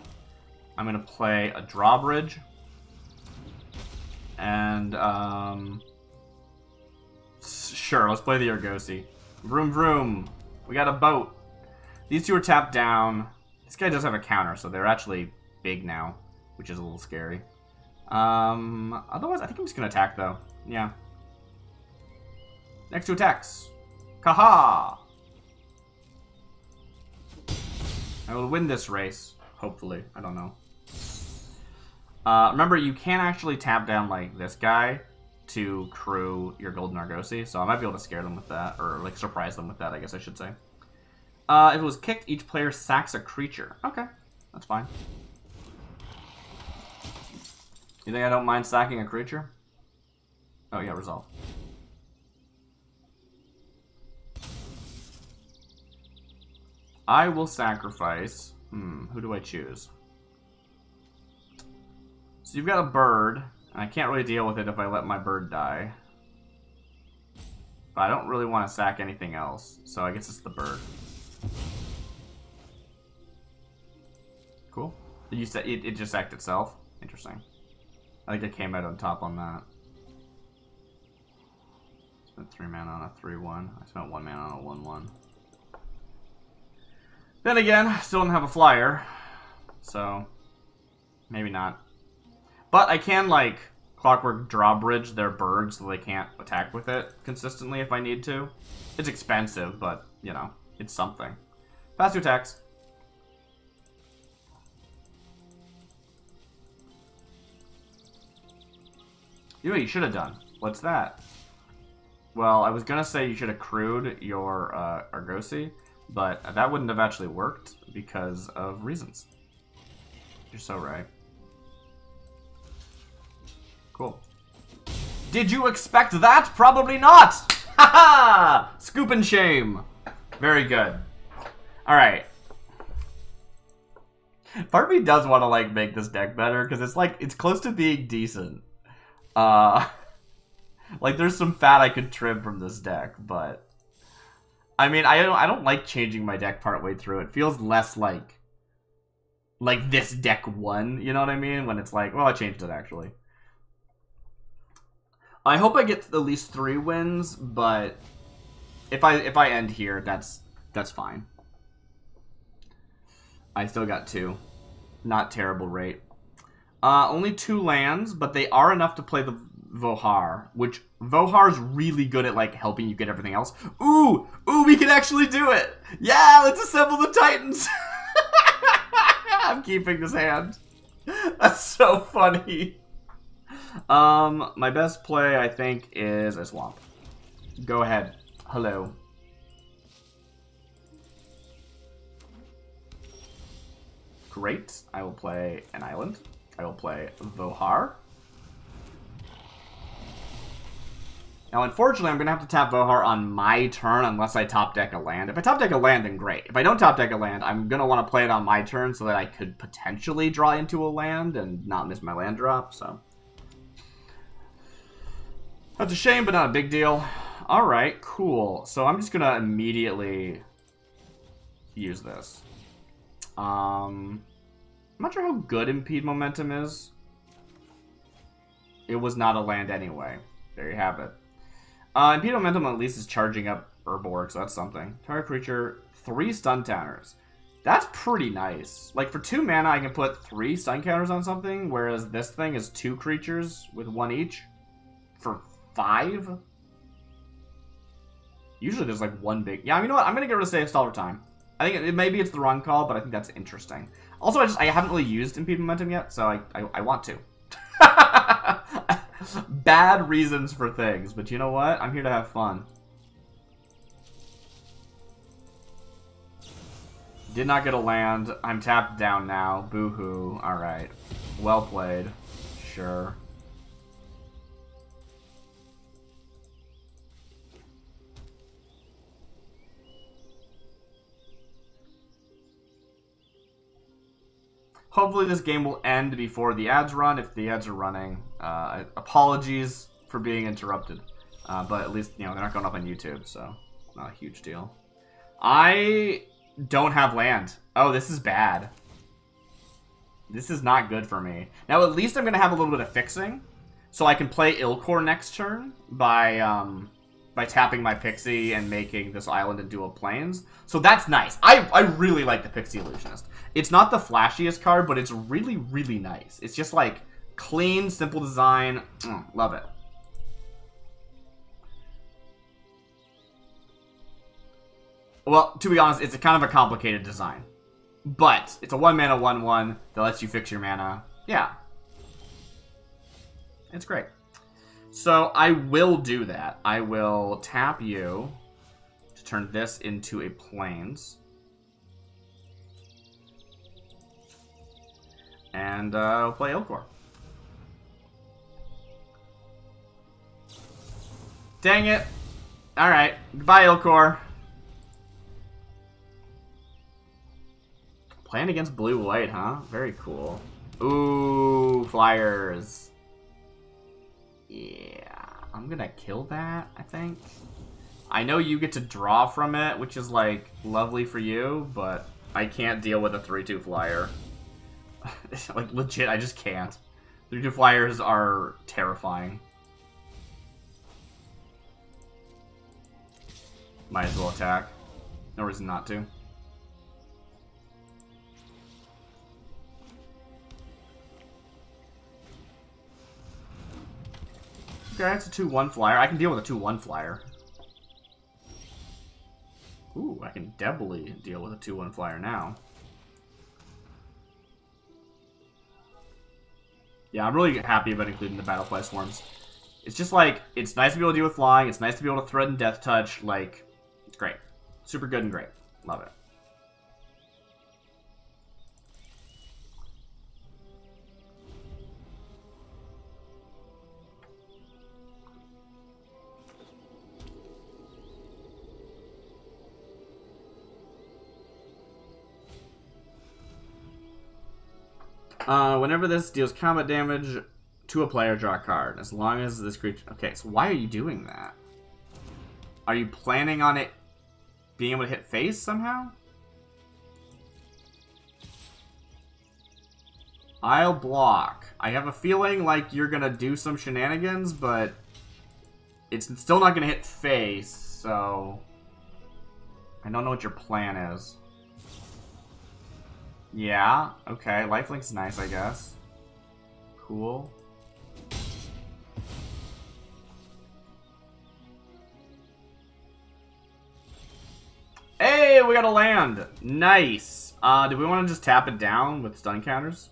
I'm going to play a Drawbridge. And, um... Sure, let's play the Argosy. Vroom vroom. We got a boat. These two are tapped down. This guy does have a counter, so they're actually big now, which is a little scary. Um, otherwise, I think I'm just going to attack, though. Yeah. Next two attacks. Kaha! I will win this race. Hopefully. I don't know. Uh, remember, you can actually tap down, like, this guy to crew your Golden Argosy, so I might be able to scare them with that, or, like, surprise them with that, I guess I should say. Uh, if it was kicked, each player sacks a creature. Okay, that's fine. You think I don't mind sacking a creature? Oh, yeah, resolve. I will sacrifice... Hmm, who do I choose? So you've got a bird, and I can't really deal with it if I let my bird die. But I don't really want to sack anything else, so I guess it's the bird. Cool. You said it, it just sacked itself? Interesting. I think it came out on top on that. Spent three mana on a 3-1. I spent one mana on a 1-1. Then again, I still don't have a flyer. So, maybe not. But I can, like, clockwork drawbridge their birds so they can't attack with it consistently if I need to. It's expensive, but, you know, it's something. Pass two attacks. You know what you should have done? What's that? Well, I was gonna say you should have crewed your uh, Argosy, but that wouldn't have actually worked because of reasons. You're so right. Cool. Did you expect that? Probably not! Haha! Scoop and shame. Very good. Alright. Part of me does want to, like, make this deck better, because it's, like, it's close to being decent. Uh... Like, there's some fat I could trim from this deck, but... I mean, I don't I don't like changing my deck partway through. It feels less like like this deck won, you know what I mean? When it's like, well, I changed it actually. I hope I get at least three wins, but if I if I end here, that's that's fine. I still got two. Not terrible rate. Uh, only two lands, but they are enough to play the Vohar, which Vohar's really good at like helping you get everything else. Ooh, ooh, we can actually do it. Yeah, let's assemble the Titans. I'm keeping this hand. That's so funny. Um, my best play I think is a swamp. Go ahead. Hello. Great. I will play an island. I will play Vohar. Now, unfortunately, I'm going to have to tap Vohar on my turn unless I top deck a land. If I top deck a land, then great. If I don't top deck a land, I'm going to want to play it on my turn so that I could potentially draw into a land and not miss my land drop, so... That's a shame, but not a big deal. Alright, cool. So I'm just gonna immediately use this. Um, I'm not sure how good Impede Momentum is. It was not a land anyway. There you have it. Uh, Momentum at least is charging up Urborg, so that's something. Target creature, three stun counters. That's pretty nice. Like, for two mana, I can put three stun counters on something, whereas this thing is two creatures with one each. For five? Usually there's like one big... Yeah, you know what? I'm going to get rid of Save Stall for Time. I think it, maybe it's the wrong call, but I think that's interesting. Also, I just I haven't really used Impede Momentum yet, so I, I, I want to. Bad reasons for things, but you know what? I'm here to have fun. Did not get a land. I'm tapped down now. Boo-hoo. Alright. Well played. Sure. Hopefully this game will end before the ads run, if the ads are running. Uh, apologies for being interrupted. Uh, but at least, you know, they're not going up on YouTube, so not a huge deal. I don't have land. Oh, this is bad. This is not good for me. Now, at least I'm going to have a little bit of fixing. So I can play il-Kor next turn by um, by tapping my Pixie and making this island into a plains. So that's nice. I, I really like the Pixie Illusionist. It's not the flashiest card, but it's really, really nice. It's just like clean, simple design. Mm, love it. Well, to be honest, it's a kind of a complicated design. But it's a one mana, one one that lets you fix your mana. Yeah. It's great. So I will do that. I will tap you to turn this into a plains. And uh, I'll play il-Kor. Dang it. Alright. Goodbye, il-Kor. Playing against blue-white, huh? Very cool. Ooh, flyers. Yeah, I'm gonna kill that, I think. I know you get to draw from it, which is, like, lovely for you, but I can't deal with a 3-2 flyer. like, legit, I just can't. 3-2 flyers are terrifying. Might as well attack. No reason not to. Okay, it's a 2-1 flyer. I can deal with a 2-1 flyer. Ooh, I can doubly deal with a 2-1 flyer now. Yeah, I'm really happy about including the Battlefly Swarms. It's just like, it's nice to be able to deal with flying, it's nice to be able to threaten Death Touch, like, it's great. Super good and great. Love it. Uh, whenever this deals combat damage to a player, draw a card. As long as this creature... Okay, so why are you doing that? Are you planning on it being able to hit face somehow? I'll block. I have a feeling like you're gonna do some shenanigans, but it's still not gonna hit face, so... I don't know what your plan is. Yeah, okay. Lifelink's nice, I guess. Cool. Hey, we got a land! Nice! Uh, do we want to just tap it down with stun counters?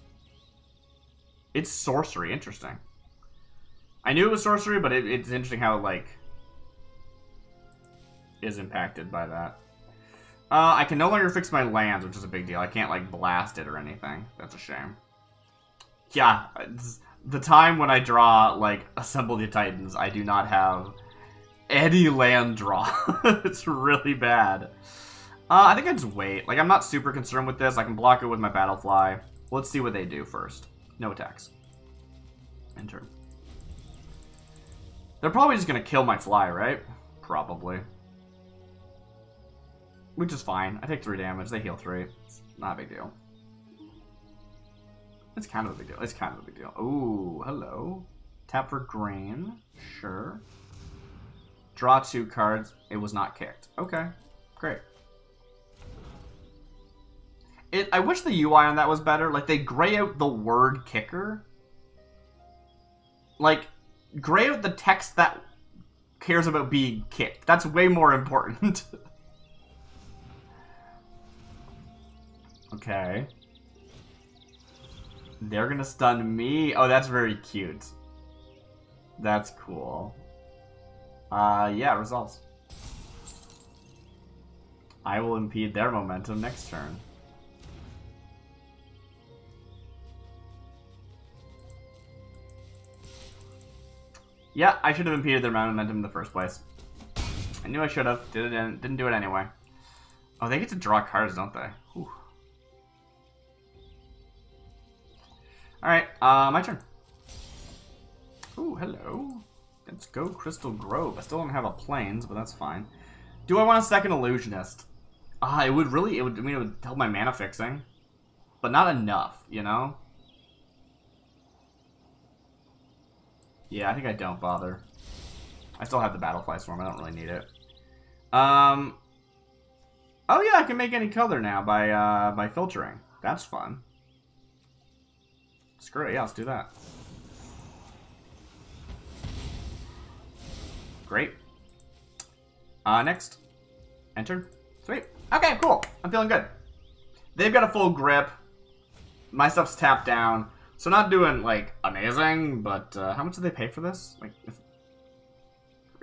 It's sorcery, interesting. I knew it was sorcery, but it, it's interesting how it, like, is impacted by that. Uh, I can no longer fix my lands, which is a big deal. I can't, like, blast it or anything. That's a shame. Yeah, the time when I draw, like, Assemble the Titans, I do not have any land draw. it's really bad. Uh, I think I just wait. Like, I'm not super concerned with this. I can block it with my Battlefly. Let's see what they do first. No attacks. Enter. They're probably just gonna kill my fly, right? Probably. Which is fine. I take three damage. They heal three. It's not a big deal. It's kind of a big deal. It's kind of a big deal. Ooh, hello. Tap for grain. Sure. Draw two cards. It was not kicked. Okay. Great. It, I wish the UI on that was better. Like, they gray out the word kicker. Like, gray out the text that cares about being kicked. That's way more important. okay. They're gonna stun me. Oh, that's very cute. That's cool. Uh, yeah, results. I will impede their momentum next turn. Yeah, I should have impeded their momentum in the first place. I knew I should have. Did it? Didn't do it anyway. Oh, they get to draw cards, don't they? Whew. All right, uh, my turn. Ooh, hello. Let's go Crystal Grove. I still don't have a plains, but that's fine. Do I want a second illusionist? Ah, uh, it would really. It would. I mean, it would help my mana fixing, but not enough. You know. Yeah, I think I don't bother. I still have the Battlefly Swarm. I don't really need it. Um. Oh yeah, I can make any color now by uh, by filtering. That's fun. Screw it. Yeah, let's do that. Great. Uh, next. Enter. Sweet. Okay, cool. I'm feeling good. They've got a full grip. My stuff's tapped down. So not doing, like, amazing, but uh, how much did they pay for this? Like,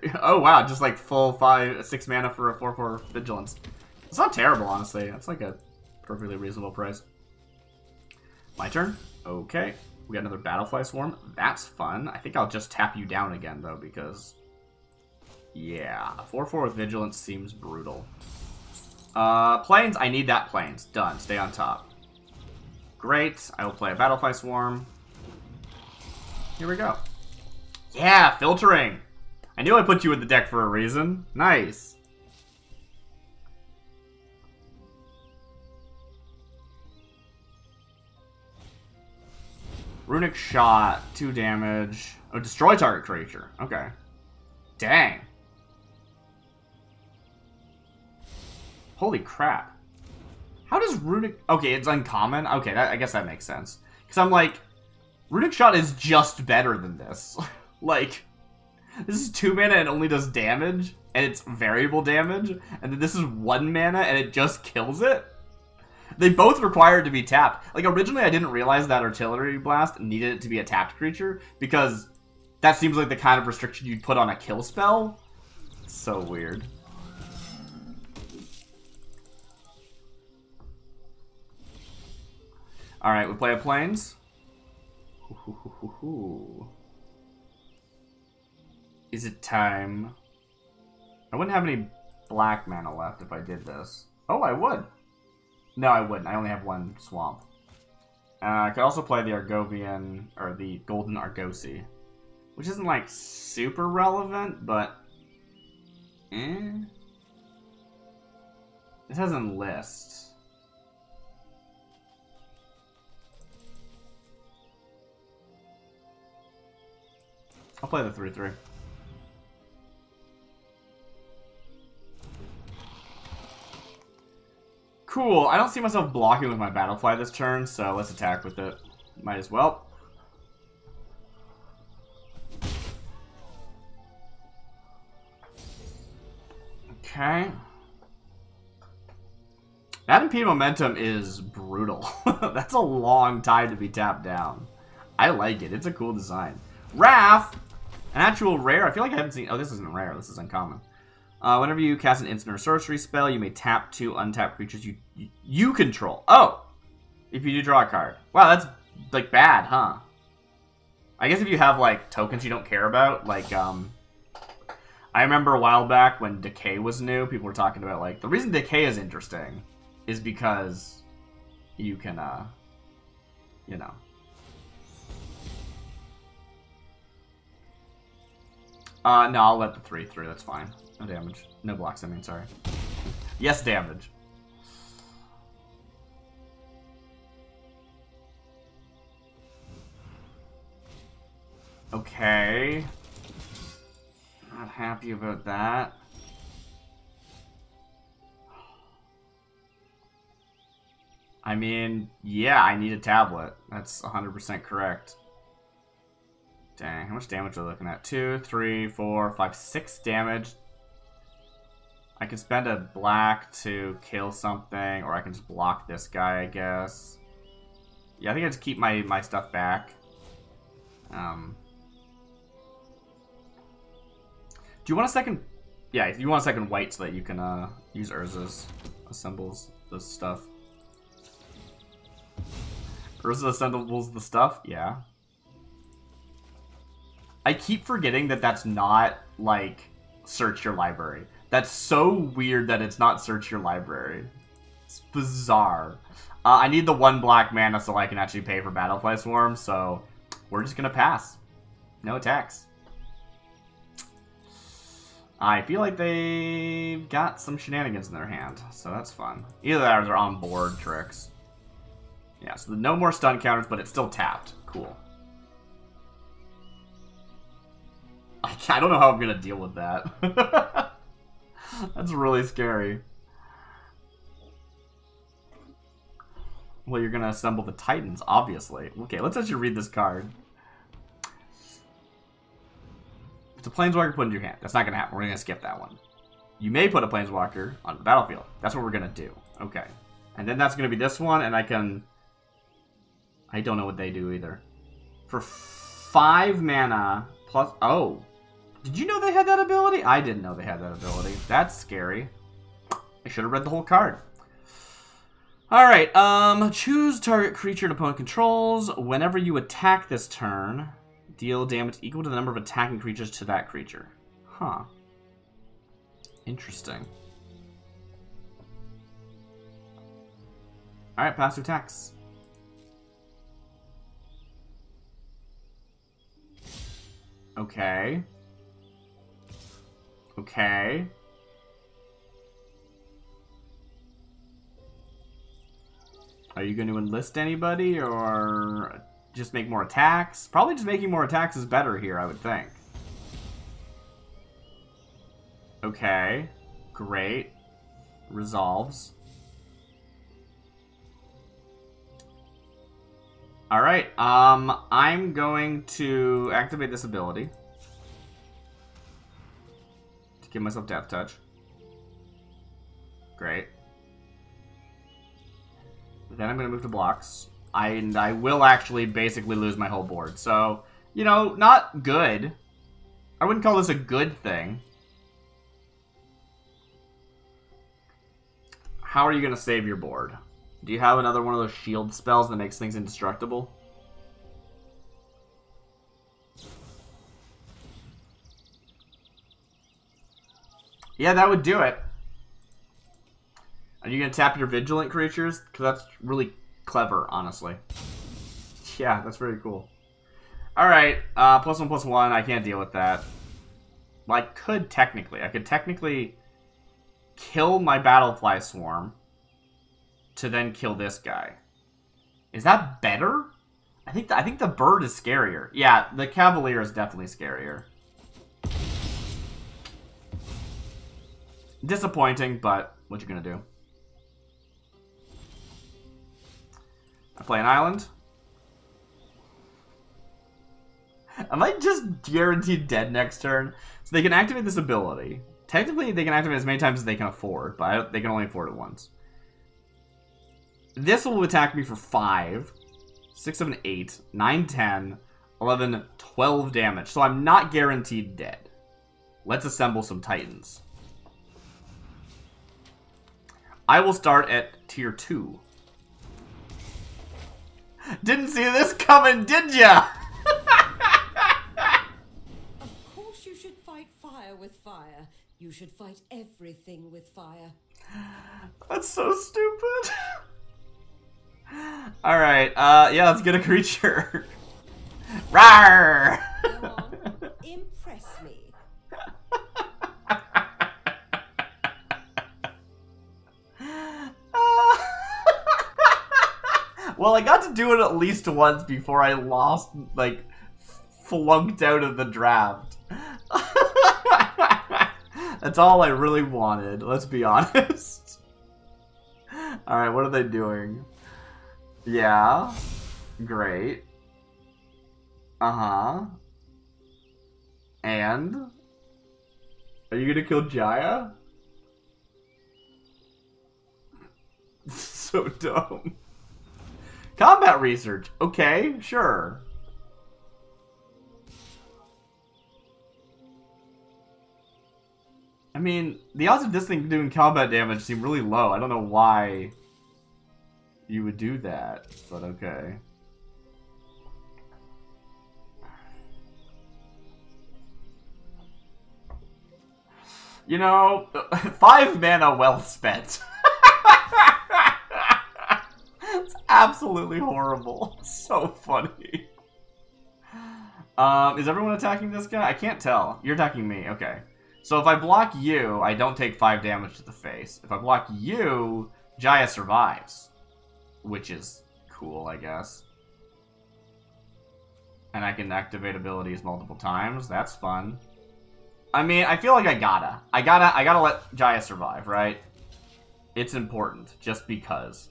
oh wow, just like full five, six mana for a four four vigilance. It's not terrible, honestly. That's like a perfectly reasonable price. My turn. Okay, we got another Battlefly Swarm. That's fun. I think I'll just tap you down again though, because yeah, four four with vigilance seems brutal. Uh, plains. I need that plains. Done. Stay on top. Great. I will play a Battlefly Swarm. Here we go. Yeah, filtering. I knew I put you in the deck for a reason. Nice. Runic Shot, 2 damage. Oh, destroy target creature. Okay. Dang. Holy crap. How does Runic... Okay, it's uncommon. Okay, that, I guess that makes sense. Because I'm like, Runic Shot is just better than this. like, this is 2 mana and only does damage, and it's variable damage, and then this is 1 mana and it just kills it? They both require it to be tapped. Like, originally I didn't realize that Artillery Blast needed it to be a tapped creature, because that seems like the kind of restriction you'd put on a kill spell. So weird. Alright, we play a plains. Is it time? I wouldn't have any black mana left if I did this. Oh, I would. No, I wouldn't. I only have one swamp. Uh, I could also play the Argivian, or the Golden Argosy. Which isn't, like, super relevant, but... Eh? This has not list. I'll play the 3-3. Cool. I don't see myself blocking with my Battlefly this turn, so let's attack with it. Might as well. Okay. That impede momentum is brutal. That's a long time to be tapped down. I like it. It's a cool design. Wrath an actual rare. I feel like I haven't seen... Oh, this isn't rare. This is uncommon. Uh, whenever you cast an instant or sorcery spell, you may tap two untapped creatures you, you, control. Oh! If you do draw a card. Wow, that's, like, bad, huh? I guess if you have, like, tokens you don't care about, like, um... I remember a while back when Decay was new, people were talking about, like, the reason Decay is interesting is because you can, uh, you know, Uh, no, I'll let the three through. That's fine. No damage. No blocks, I mean, sorry. Yes, damage. Okay. Not happy about that. I mean, yeah, I need a tablet. That's 100% correct. Dang, how much damage are we looking at? Two, three, four, five, six damage. I can spend a black to kill something, or I can just block this guy, I guess. Yeah, I think I just keep my, my stuff back. Um, do you want a second... Yeah, you want a second white so that you can uh, use Urza's assembles the stuff. Urza assembles the stuff? Yeah. I keep forgetting that that's not, like, search your library. That's so weird that it's not search your library. It's bizarre. Uh, I need the one black mana so I can actually pay for Battlefly Swarm, so we're just gonna pass. No attacks. I feel like they've got some shenanigans in their hand, so that's fun. Either that or they're on board tricks. Yeah, so no more stun counters, but it's still tapped. Cool. I don't know how I'm to deal with that. That's really scary. Well, you're to assemble the Titans, obviously. Okay, let's actually read this card. It's a Planeswalker put in your hand. That's not to happen. We're to skip that one. You may put a Planeswalker on the battlefield. That's what we're to do. Okay. And then that's to be this one, and I can... I don't know what they do either. For five mana plus... Oh, did you know they had that ability? I didn't know they had that ability. That's scary. I should have read the whole card. Alright, um, choose target creature an opponent controls. Whenever you attack this turn, deal damage equal to the number of attacking creatures to that creature. Huh. Interesting. Alright, pass to attacks. Okay. Okay. Are you going to enlist anybody or just make more attacks? Probably just making more attacks is better here, I would think. Okay. Great. Resolves. Alright, um, I'm going to activate this ability. Give myself Death Touch. Great. Then I'm going to move to blocks. I, and I will actually basically lose my whole board. So, you know, not good. I wouldn't call this a good thing. How are you going to save your board? Do you have another one of those shield spells that makes things indestructible? Yeah, that would do it. Are you going to tap your Vigilant creatures? Because that's really clever, honestly. Yeah, that's very cool. Alright, uh, plus one, plus one. I can't deal with that. Well, I could technically. I could technically kill my Battlefly Swarm to then kill this guy. Is that better? I think I think the bird is scarier. Yeah, the Cavalier is definitely scarier. Disappointing, but what you gonna do? I play an island. Am I just guaranteed dead next turn? So they can activate this ability. Technically, they can activate as many times as they can afford, but they can only afford it once. This will attack me for 5, 6, 7, 8, 9, 10, 11, 12 damage. So I'm not guaranteed dead. Let's assemble some titans. I will start at tier 2. Didn't see this coming, did ya? of course you should fight fire with fire. You should fight everything with fire. That's so stupid. Alright, uh, yeah, let's get a creature. Rawr! Go on, impress well, I got to do it at least once before I lost, like, flunked out of the draft. That's all I really wanted, let's be honest. Alright, what are they doing? Yeah. Great. Uh-huh. And? Are you gonna kill Jaya? so dumb. Combat research. Okay, sure. I mean, the odds of this thing doing combat damage seem really low. I don't know why you would do that, but okay. You know, five mana well spent. it's absolutely horrible. So funny. Um, is everyone attacking this guy? I can't tell. You're attacking me. Okay. So if I block you, I don't take 5 damage to the face. If I block you, Jaya survives. Which is cool, I guess. And I can activate abilities multiple times. That's fun. I mean, I feel like I gotta. I gotta I gotta let Jaya survive, right? It's important, just because.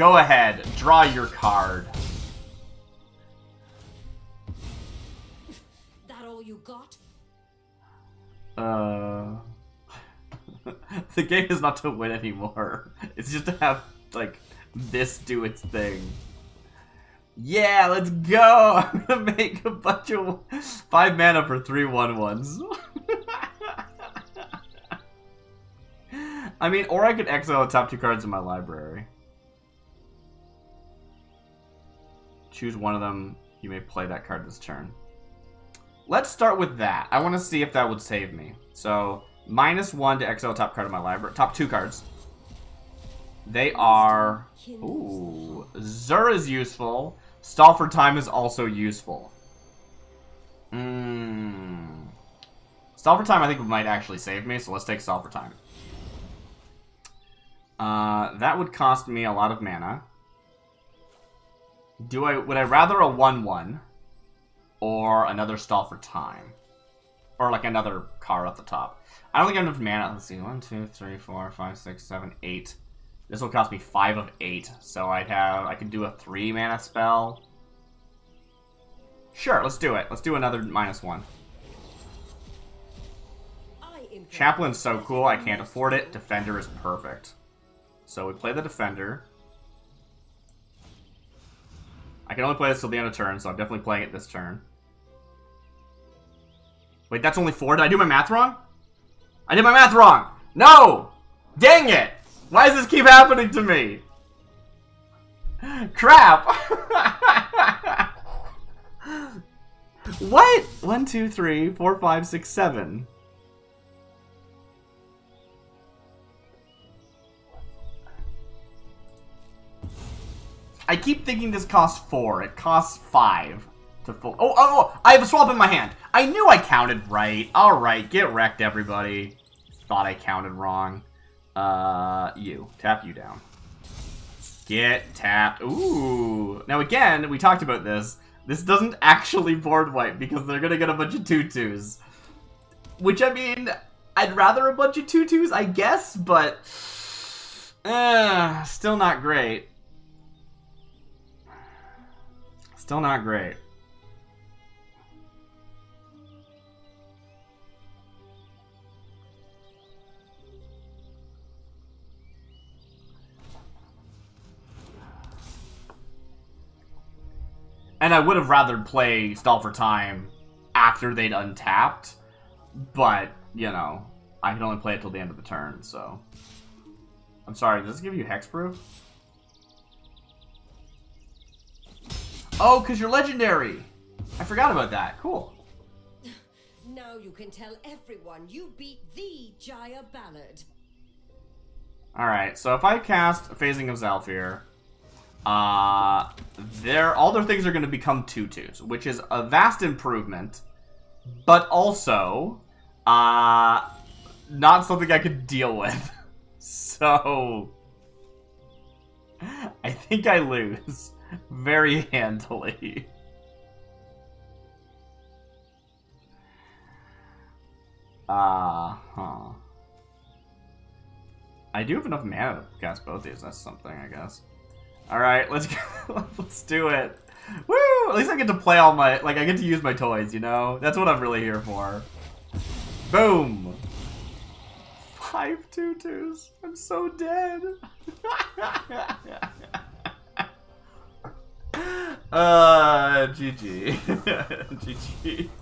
Go ahead, draw your card. That all you got? Uh, the game is not to win anymore. It's just to have like this do its thing. Yeah, let's go! I'm gonna make a bunch of five mana for three one ones. I mean, or I could exile the top two cards in my library. Choose one of them. You may play that card this turn. Let's start with that. I want to see if that would save me. So, minus one to exile top card of my library. Top two cards. They are... Ooh. Zur is useful. Stall for time is also useful. Mmm. Stall for time I think might actually save me, so let's take stall for time. Uh, that would cost me a lot of mana. Do I would I rather a 1-1 or another stall for time? Or like another car at the top. I don't think I have enough mana. Let's see. 1, 2, 3, 4, 5, 6, 7, 8. This will cost me 5 of 8. So I'd have I could do a 3 mana spell. Sure, let's do it. Let's do another minus 1. Chaplain's so cool, I can't afford it. Defender is perfect. So we play the Defender. I can only play this till the end of turn, so I'm definitely playing it this turn. Wait, that's only four? Did I do my math wrong? I did my math wrong! No! Dang it! Why does this keep happening to me? Crap! what? One, two, three, four, five, six, seven. I keep thinking this costs four. It costs five to full. Oh, oh, oh, I have a swap in my hand. I knew I counted right. All right, get wrecked, everybody. Thought I counted wrong. Uh, you. Tap you down. Get tapped. Ooh. Now, again, we talked about this. This doesn't actually board wipe because they're going to get a bunch of tutus. Which, I mean, I'd rather a bunch of tutus, I guess, but... Uh, still not great. Still not great. And I would have rather play Stall for Time after they'd untapped, but, you know, I can only play it till the end of the turn, so... I'm sorry, does this give you Hexproof? Oh, because you're legendary. I forgot about that. Cool. Now you can tell everyone you beat the Jaya Ballard. Alright, so if I cast Phasing of Zhalfir, uh, there, all their things are going to become tutus, which is a vast improvement, but also, uh, not something I could deal with. so, I think I lose very handily. Uh huh. I do have enough mana to cast both these. That's something, I guess. All right, let's let's do it. Woo! At least I get to play all my like I get to use my toys. You know, that's what I'm really here for. Boom. Five tutus. I'm so dead. uh, GG. GG.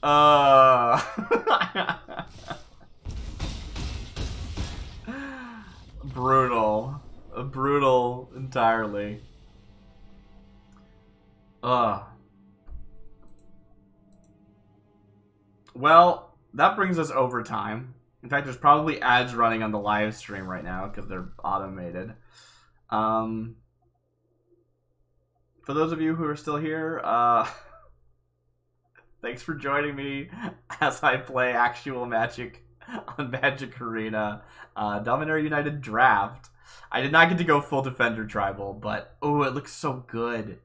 Uh. brutal. Brutal entirely. Ugh. Well, that brings us overtime. In fact, there's probably ads running on the live stream right now because they're automated. Um, for those of you who are still here, uh, thanks for joining me as I play actual Magic on Magic Arena. Uh, Dominaria United Draft. I did not get to go full Defender Tribal, but oh, it looks so good.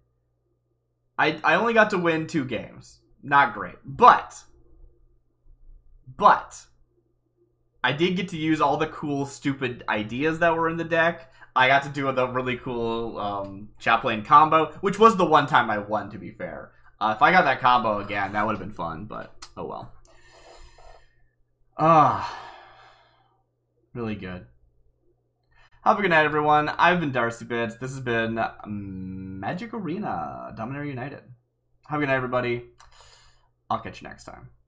I I only got to win two games. Not great, but but I did get to use all the cool, stupid ideas that were in the deck. I got to do the really cool um, Chaplain combo, which was the one time I won, to be fair. Uh, if I got that combo again, that would have been fun, but oh well. Ah, really good. Have a good night, everyone. I've been Darcy Bits. This has been Magic Arena, Dominaria United. Have a good night, everybody. I'll catch you next time.